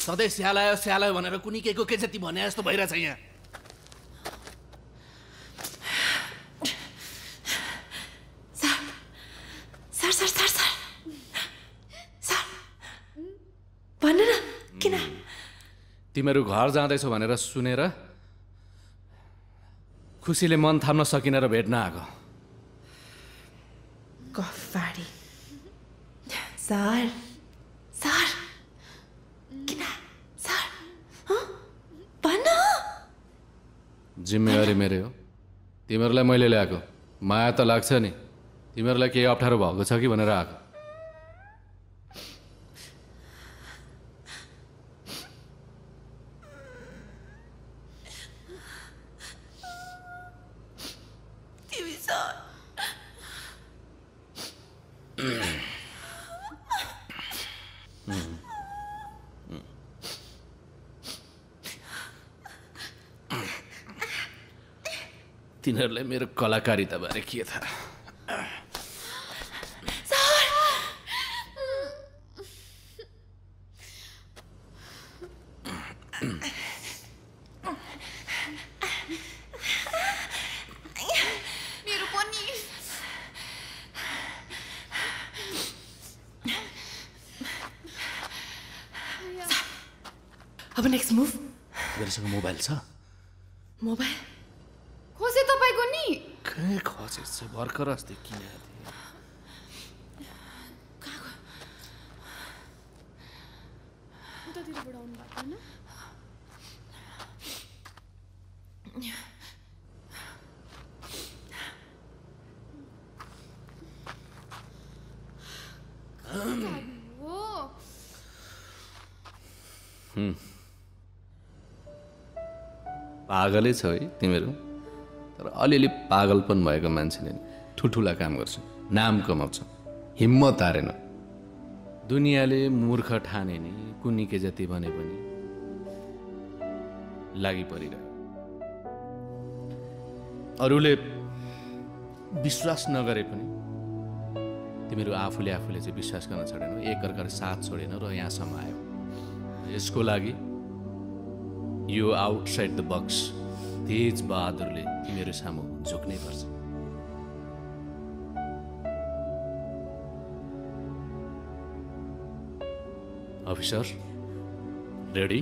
सधैँ स्यालायो स्यालायो भनेर कुनै केको के जति भने जस्तो भइरहेछ यहाँ।
Sir sir sir sir sir. भन न किन?
तिमीहरू घर जाँदैछौ भनेर सुनेर खुसीले मन थाम्न सकिन र भेट्न आएको
सर सर किन सर हँ? भन
जिम्मेवारी मेरो हो। तिमीहरूलाई मैले ल्याएको। माया त लाग्छ नि। तिमीहरूलाई केही अप्ठ्यारो भएको छ कि भनेर आएको
तिमी सर
तिनीहरूलाई मेरो कलाकारिताबारे के थाहा
मेरो पनि
अब नेक्स्ट मुभ
तिमीहरूसँग मोबाइल छ
मोबाइल
खोसे तपाईँको नि
कहीँ खसेछ भर्खर अस्ति किने
उतातिरबाट आउनु भएको होइन हो
हुँ। पागलै छ है तिमीहरू तर अलिअलि पागलपन भएको मान्छेले ठुल्ठुला काम गर्छ नाम कमाउँछ हिम्मत हारेन। दुनियाँले मूर्ख ठाने नि कुन्नी के जति भने पनि लागि अरूले विश्वास नगरे पनि तिमीहरू आफूले आफूले चाहिँ विश्वास गर्न छोडेनौ। एकअर्काको साथ छोडेनौ र यहाँसम्म आयो। यसको लागि यो आउटसाइड द बक्स तेज बहादुरले तिमीहरू सामु झुक्नै पर्छ।
Officer ready?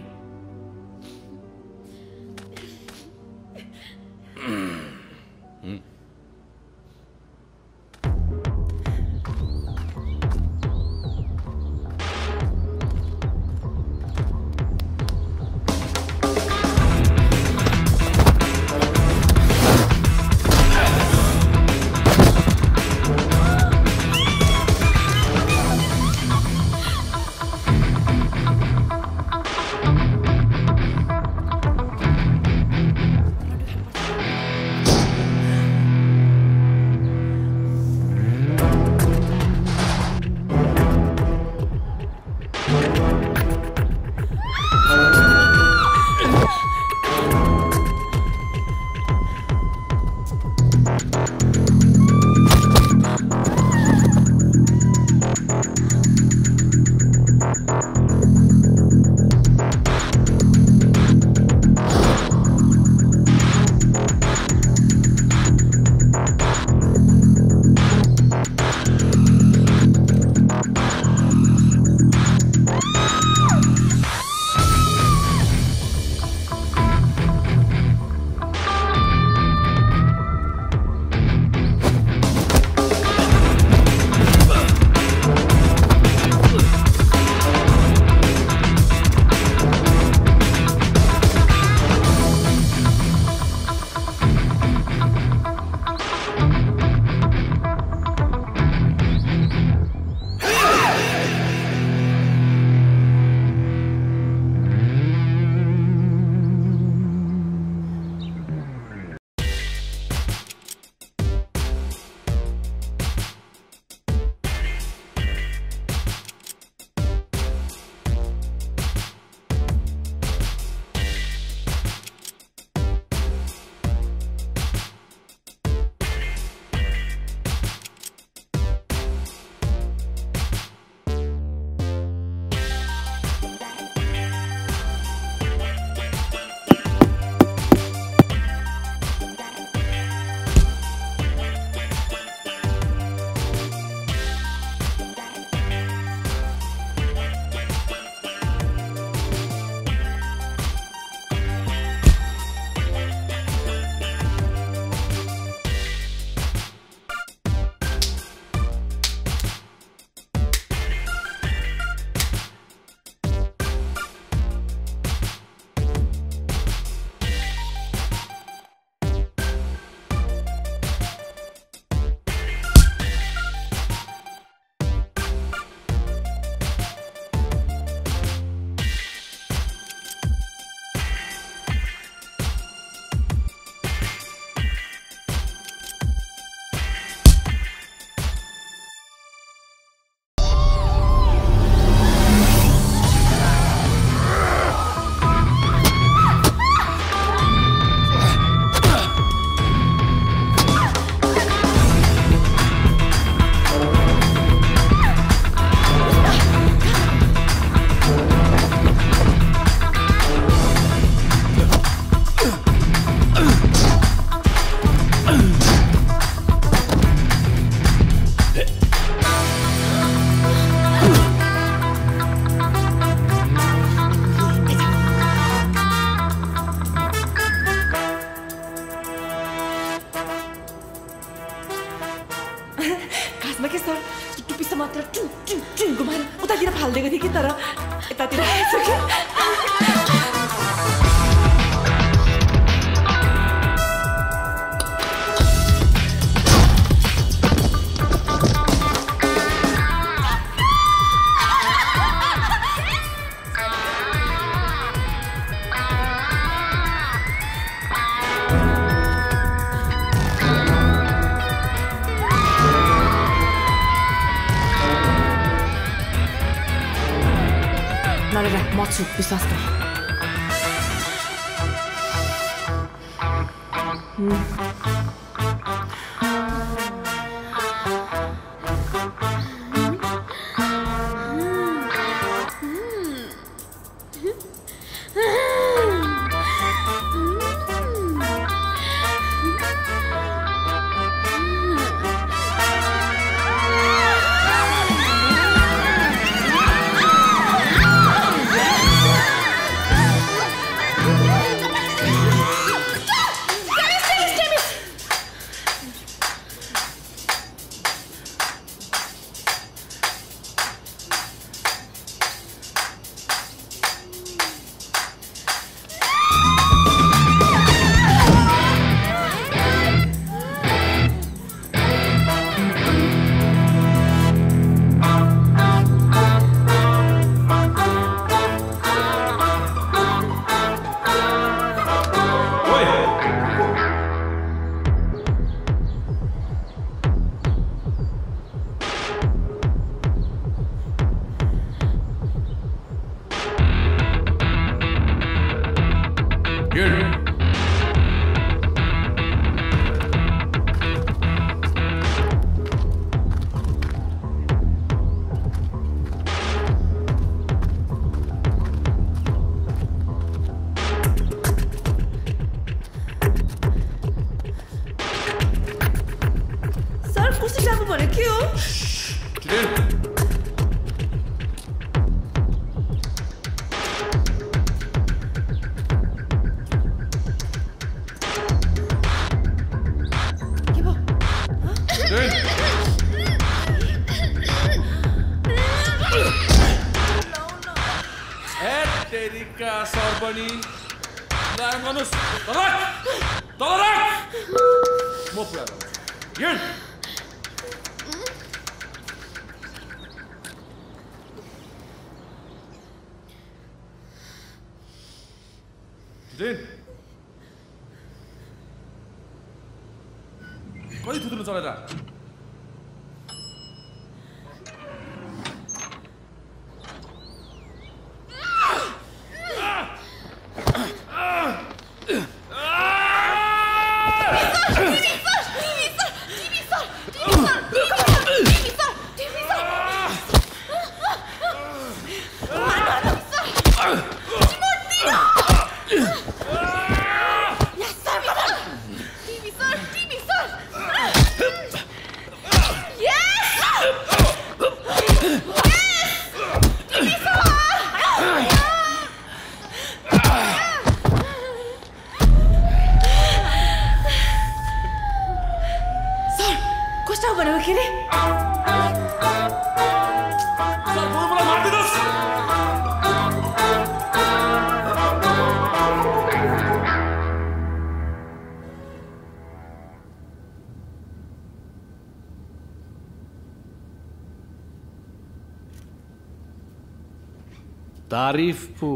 तारिफ पो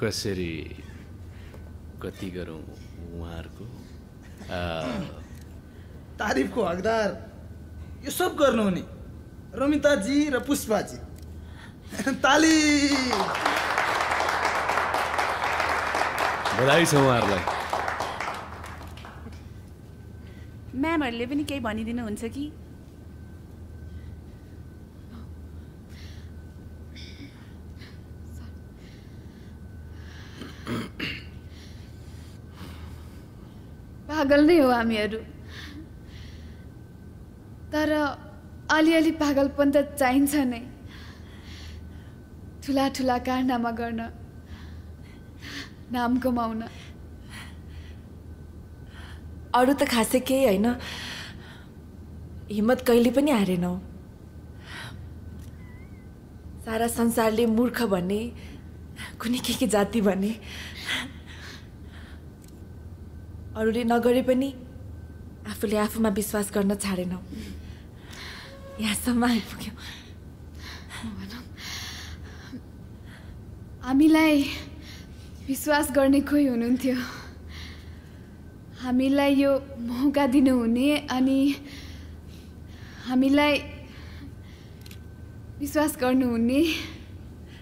कसरी कति गरौँ उहाँहरूको
तारिफको हकदार यो सब गर्नुहुने रमिताजी र पुष्पाजी ताली
बधाई छ उहाँहरूलाई
म्यामहरूले पनि केही भनिदिनुहुन्छ कि
पागल नै हो हामीहरू। तर अलिअलि पागलपन त चाहिन्छ नै। ठुला ठुला कारनामा गर्न नाम कमाउन
अरू त खासै केही होइन। हिम्मत कहिले पनि हारेनौ। सारा संसारले मूर्ख भन्ने कुनै के के जाति भन्ने अरूले नगरे पनि आफूले आफूमा विश्वास गर्न छाडेनौ। यहाँसम्म आइपुग्यौ।
हामीलाई विश्वास गर्ने कोही हुनुहुन्थ्यो। हामीलाई यो मौका दिनुहुने अनि हामीलाई विश्वास गर्नुहुने।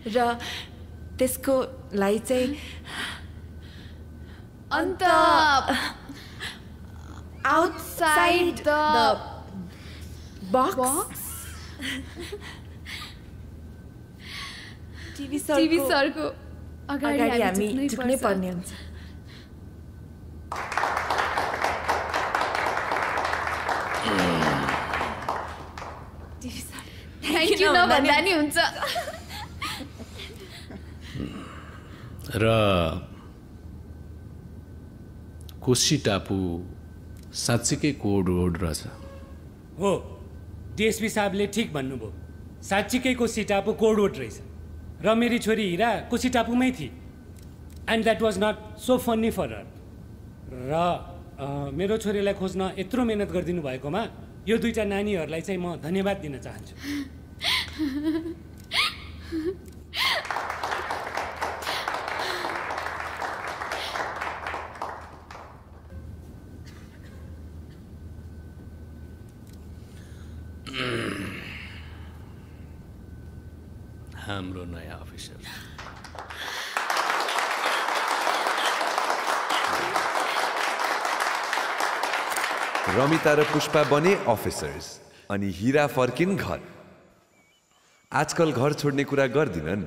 र त्यसको लागि चाहिँ
अन्त आउटसाइड द
बक्स टिभी सरको-
टिभी सरको अगाडि हामी झुक्नै।
पर्ने हुन्छ। TV sir.
थ्याङ्क यू नभन्दा नि हुन्छ।
र कोशी टापु साँच्चीकै कोड रोड रहेछ।
हो डिएसपी साहबले ठिक भन्नुभयो। साँच्चीकै कोसी टापु कोडवोट रहेछ। र मेरी छोरी हिरा कोसी टापुमै थिए। And that was not so funny for her र मेरो छोरीलाई खोज्न यत्रो मिहिनेत गरिदिनु भएकोमा यो दुईवटा नानीहरूलाई चाहिँ म धन्यवाद दिन चाहन्छु।
हाम्रो नयाँ अफिसर
रमिता र पुष्पा बने अफिसर्स अनि हिरा फर्किन् घर। आजकल घर छोड्ने कुरा गर्दिनन्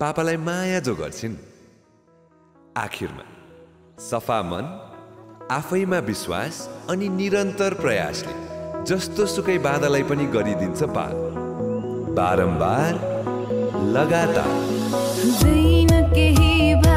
पापालाई माया जो गर्छिन् आखिरमा सफा मन आफैमा विश्वास अनि निरन्तर प्रयासले जस्तो सुकै बाधालाई पनि गरिदिन्छ पार। बारम्बार लगातार।
दुईमा केही भए